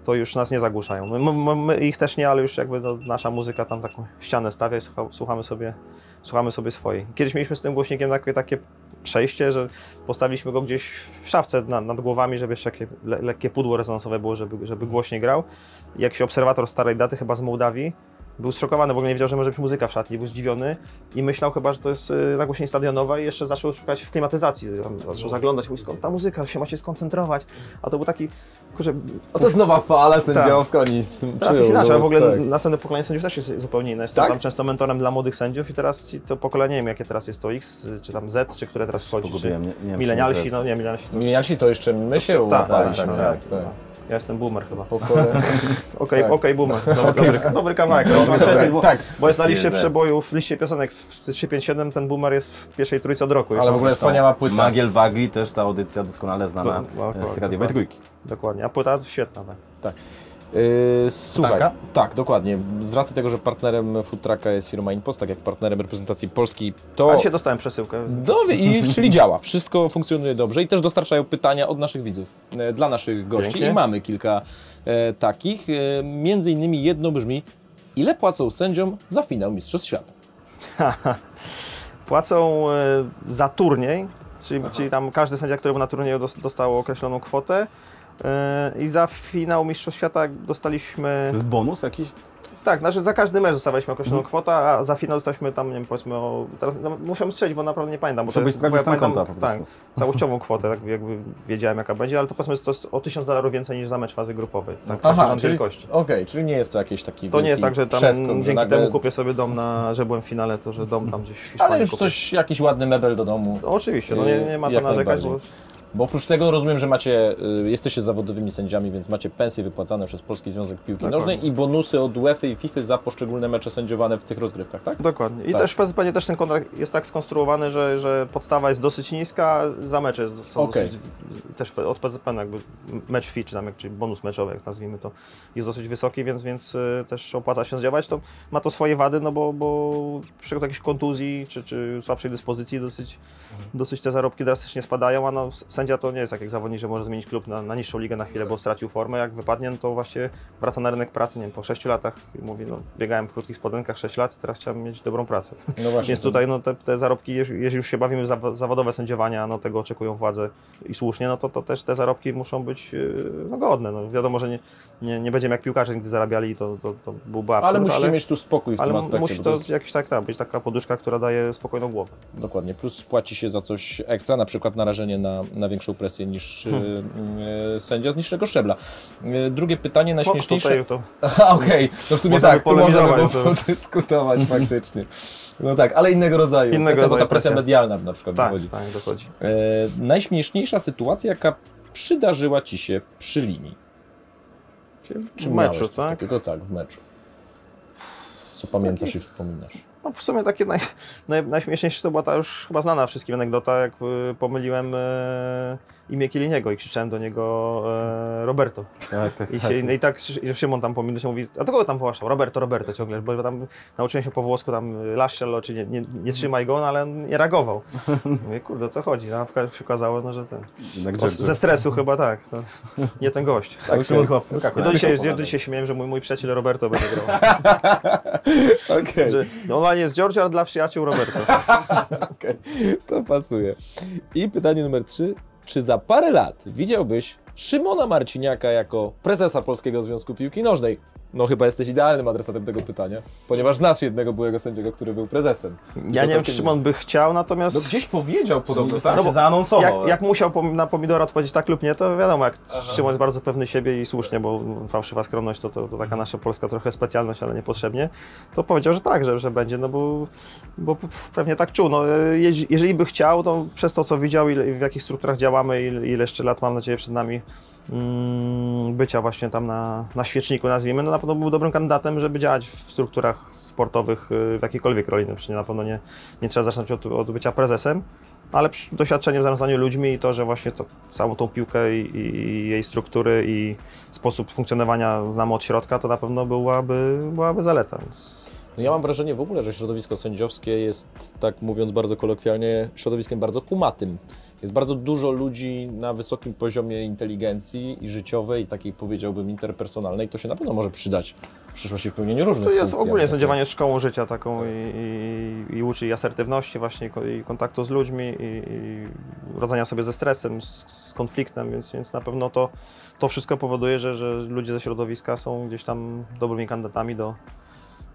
to już nas nie zagłuszają. My, my, my ich też nie, ale już jakby no, nasza muzyka tam taką ścianę stawia i słucha, słuchamy, sobie, słuchamy sobie swojej. Kiedyś mieliśmy z tym głośnikiem takie, takie przejście, że postawiliśmy go gdzieś w szafce nad, nad głowami, żeby jeszcze takie le, lekkie pudło rezonansowe było, żeby, żeby głośniej grał. Jakiś obserwator starej daty, chyba z Mołdawii, był zszokowany, w ogóle nie wiedział, że może być muzyka w szatni, był zdziwiony i myślał chyba, że to jest y, nagłośnienie stadionowe i jeszcze zaczął szukać w klimatyzacji, zaczął zaglądać, mówi skąd ta muzyka, się macie skoncentrować, a to był taki, kurczę, O, to jest nowa fala sędziowska, oni s- Teraz jest inaczej, a w no, ogóle tak. następne pokolenie sędziów też jest zupełnie inne. Jestem Tak? tam często mentorem dla młodych sędziów i teraz ci to pokolenie, nie wiem jakie teraz jest to X, czy tam Z, czy które teraz wchodzi, czy nie, milenialsi, no nie, milenialsi to... Milenialsi to jeszcze my się tak, łapaliśmy. tak, tak, tak, tak. Ja jestem boomer chyba. [LAUGHS] Okej, Tak. okej, boomer. Dobry, dobry, dobry kawałek. Proszę tak, bo, tak. bo jest na liście przebojów, w liście piosenek w 357 ten boomer jest w pierwszej trójce od roku. Ale w ogóle wspaniała płyta. Magiel Wagli, też ta audycja doskonale znana To- no, z tak, radiowej trójki. Dokładnie, a płyta świetna. Tak. Tak. Yy, słuchaj, Taka? tak, dokładnie. Z racji tego, że partnerem Food Trucka jest firma Inpost, tak jak partnerem reprezentacji Polski, to... A dzisiaj dostałem przesyłkę. No i [LAUGHS] czyli działa, wszystko funkcjonuje dobrze i też dostarczają pytania od naszych widzów e, dla naszych gości Pięknie. i mamy kilka e, takich. E, między innymi jedno brzmi, ile płacą sędziom za finał Mistrzostw Świata? [LAUGHS] Płacą e, za turniej, czyli, czyli tam każdy sędzia, który był na turnieju dos- dostał określoną kwotę i za finał Mistrzostw Świata dostaliśmy... To jest bonus jakiś? Tak, znaczy za każdy mecz dostawaliśmy określoną kwotę, a za finał dostaliśmy tam, nie wiem, powiedzmy o... Teraz no, musiałem strzelić, bo naprawdę nie pamiętam. Bo Muszę to być sprawdzić stan konta po prostu. Tak, całościową kwotę, tak jakby wiedziałem jaka będzie, ale to powiedzmy to jest o 1000 dolarów więcej niż za mecz fazy grupowej. Tak, Aha, rząd czyli, okej, czyli nie jest to jakiś taki To nie jest tak, że tam przeskok, dzięki że nagle... temu kupię sobie dom na, że byłem w finale, to że dom tam gdzieś w Hiszpanii Ale już kupię. coś, jakiś ładny mebel do domu. No, oczywiście, no nie, nie ma co narzekać, bo Bo oprócz tego rozumiem, że macie, y, jesteście zawodowymi sędziami, więc macie pensje wypłacane przez Polski Związek Piłki Dokładnie. Nożnej i bonusy od UEFA i FIFA za poszczególne mecze sędziowane w tych rozgrywkach, tak? Dokładnie. I Tak. też w PZPN też ten kontrakt jest tak skonstruowany, że, że podstawa jest dosyć niska, za mecze są Okej. dosyć, też od PZPN jakby mecz fee, czy tam jak, czyli bonus meczowy, jak nazwijmy to, jest dosyć wysoki, więc, więc y, też opłaca się zdziałać. To ma to swoje wady, no bo, bo przypadku jakiejś kontuzji, czy, czy słabszej dyspozycji dosyć, dosyć te zarobki drastycznie spadają, a no, sędzia to nie jest tak jak zawodnik, że może zmienić klub na, na niższą ligę na chwilę, bo stracił formę. Jak wypadnie, no to właśnie wraca na rynek pracy, nie wiem, po 6 latach mówi, no biegałem w krótkich spodenkach 6 lat, teraz chciałbym mieć dobrą pracę. No właśnie. [LAUGHS] Więc tutaj no, te, te zarobki, jeż- jeżeli już się bawimy w zawo- zawodowe sędziowania, no tego oczekują władze i słusznie, no to, to też te zarobki muszą być yy, no, godne. No, wiadomo, że nie, nie, nie będziemy jak piłkarze nigdy zarabiali, to, to, to byłby absurd, Ale musicie ale, mieć tu spokój w ale tym aspekcie. musi to, jest- jakiś tak, tak, być taka poduszka, która daje spokojną głowę. Dokładnie, plus płaci się za coś ekstra, na przykład narażenie na, na większą presję niż Hmm. y, y, sędzia z niższego szczebla. Y, drugie pytanie, najśmieszniejsze... To, [LAUGHS] Aha, Okej, no w sumie tak, tu można by było to- podyskutować [LAUGHS] faktycznie. No tak, ale innego rodzaju. Innego presja, bo ta rodzaju presja presja. medialna na przykład tak, wychodzi. tak, dochodzi. E, najśmieszniejsza sytuacja, jaka przydarzyła Ci się przy linii? Czy w, meczu, tak? Takiego? Tak, w meczu. Co pamiętasz i wspominasz? No w sumie takie naj, naj, najśmieszniejsze to była ta już chyba znana wszystkim anegdota, jak y, pomyliłem e, imię Kieliniego i krzyczałem do niego e, Roberto. Tak, tak, I, się, I tak Szymon tam pomylił się mówi, a to kogo tam wołaszał? Roberto, Roberto ciągle, bo tam nauczyłem się po włosku tam laszczel, czy nie, nie, nie trzymaj go, no, ale on nie reagował. Mówię, kurde, o co chodzi? No, w- się okazało, no, że ten, o, ze stresu chyba tak, to, nie ten gość. Tak, chyba w I Krakowie. do dzisiaj, do dzisiaj śmiałem, że mój, mój przyjaciel Roberto będzie grał. [LAUGHS] Okej, Że, no jest George, ale dla przyjaciół Roberto. [LAUGHS] okej, to pasuje. I pytanie numer trzy. Czy za parę lat widziałbyś Szymona Marciniaka jako prezesa Polskiego Związku Piłki Nożnej? No chyba jesteś idealnym adresatem tego pytania, ponieważ znasz jednego byłego sędziego, który był prezesem. Ja nie wiem, czy Szymon by chciał, natomiast... No gdzieś powiedział podobno. Sam tak? się zaanonsował. Jak, jak musiał pom- na pomidora odpowiedzieć tak lub nie, to wiadomo, jak Szymon jest bardzo pewny siebie i słusznie, bo fałszywa skromność to, to, to taka nasza polska trochę specjalność, ale niepotrzebnie, to powiedział, że tak, że, że będzie, no bo, bo pewnie tak czuł. No, jeżeli by chciał, to przez to, co widział, ile, w jakich strukturach działamy, ile, ile jeszcze lat, mam nadzieję, przed nami bycia właśnie tam na, na świeczniku, nazwijmy, no na pewno był dobrym kandydatem, żeby działać w strukturach sportowych y, w jakiejkolwiek roli. No, na pewno nie, nie trzeba zaczynać od, od bycia prezesem, ale doświadczenie w zarządzaniu ludźmi i to, że właśnie to, całą tą piłkę i, i jej struktury i sposób funkcjonowania znamy od środka, to na pewno byłaby, byłaby zaleta. No ja mam wrażenie w ogóle, że środowisko sędziowskie jest, tak mówiąc bardzo kolokwialnie, środowiskiem bardzo kumatym. Jest bardzo dużo ludzi na wysokim poziomie inteligencji i życiowej, takiej powiedziałbym interpersonalnej. To się na pewno może przydać w przyszłości w pełnieniu różnych To jest funkcji, ogólnie ale sędziowanie szkołą życia taką Tak. i, i, i uczy i asertywności właśnie, i kontaktu z ludźmi i, i radzenia sobie ze stresem, z, z konfliktem, więc, więc na pewno to, to wszystko powoduje, że, że ludzie ze środowiska są gdzieś tam dobrymi kandydatami do,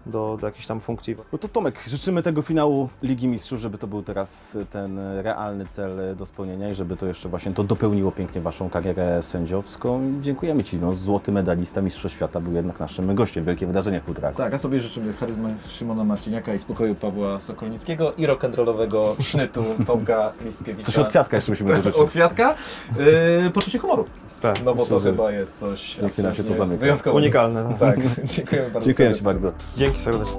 do, do jakichś tam funkcji. No to Tomek, życzymy tego finału Ligi Mistrzów, żeby to był teraz ten realny cel do spełnienia i żeby to jeszcze właśnie to dopełniło pięknie Waszą karierę sędziowską. Dziękujemy Ci. No, złoty medalista Mistrzostw Świata był jednak naszym gościem. Wielkie wydarzenie w futraku. Tak, a sobie życzymy charyzmy Szymona Marciniaka i spokoju Pawła Sokolnickiego i rock'n'rollowego sznytu Tomka Liskiewicza. Coś od kwiatka jeszcze musimy [LAUGHS] dożyczyć. Od kwiatka. Yy, poczucie humoru. Tak, No bo myślę, to że chyba jest coś nam się to zamyka. wyjątkowego. unikalne. No. Tak, [LAUGHS] dziękuję bardzo. Dziękuję Ci bardzo. Dzięki serdecznie.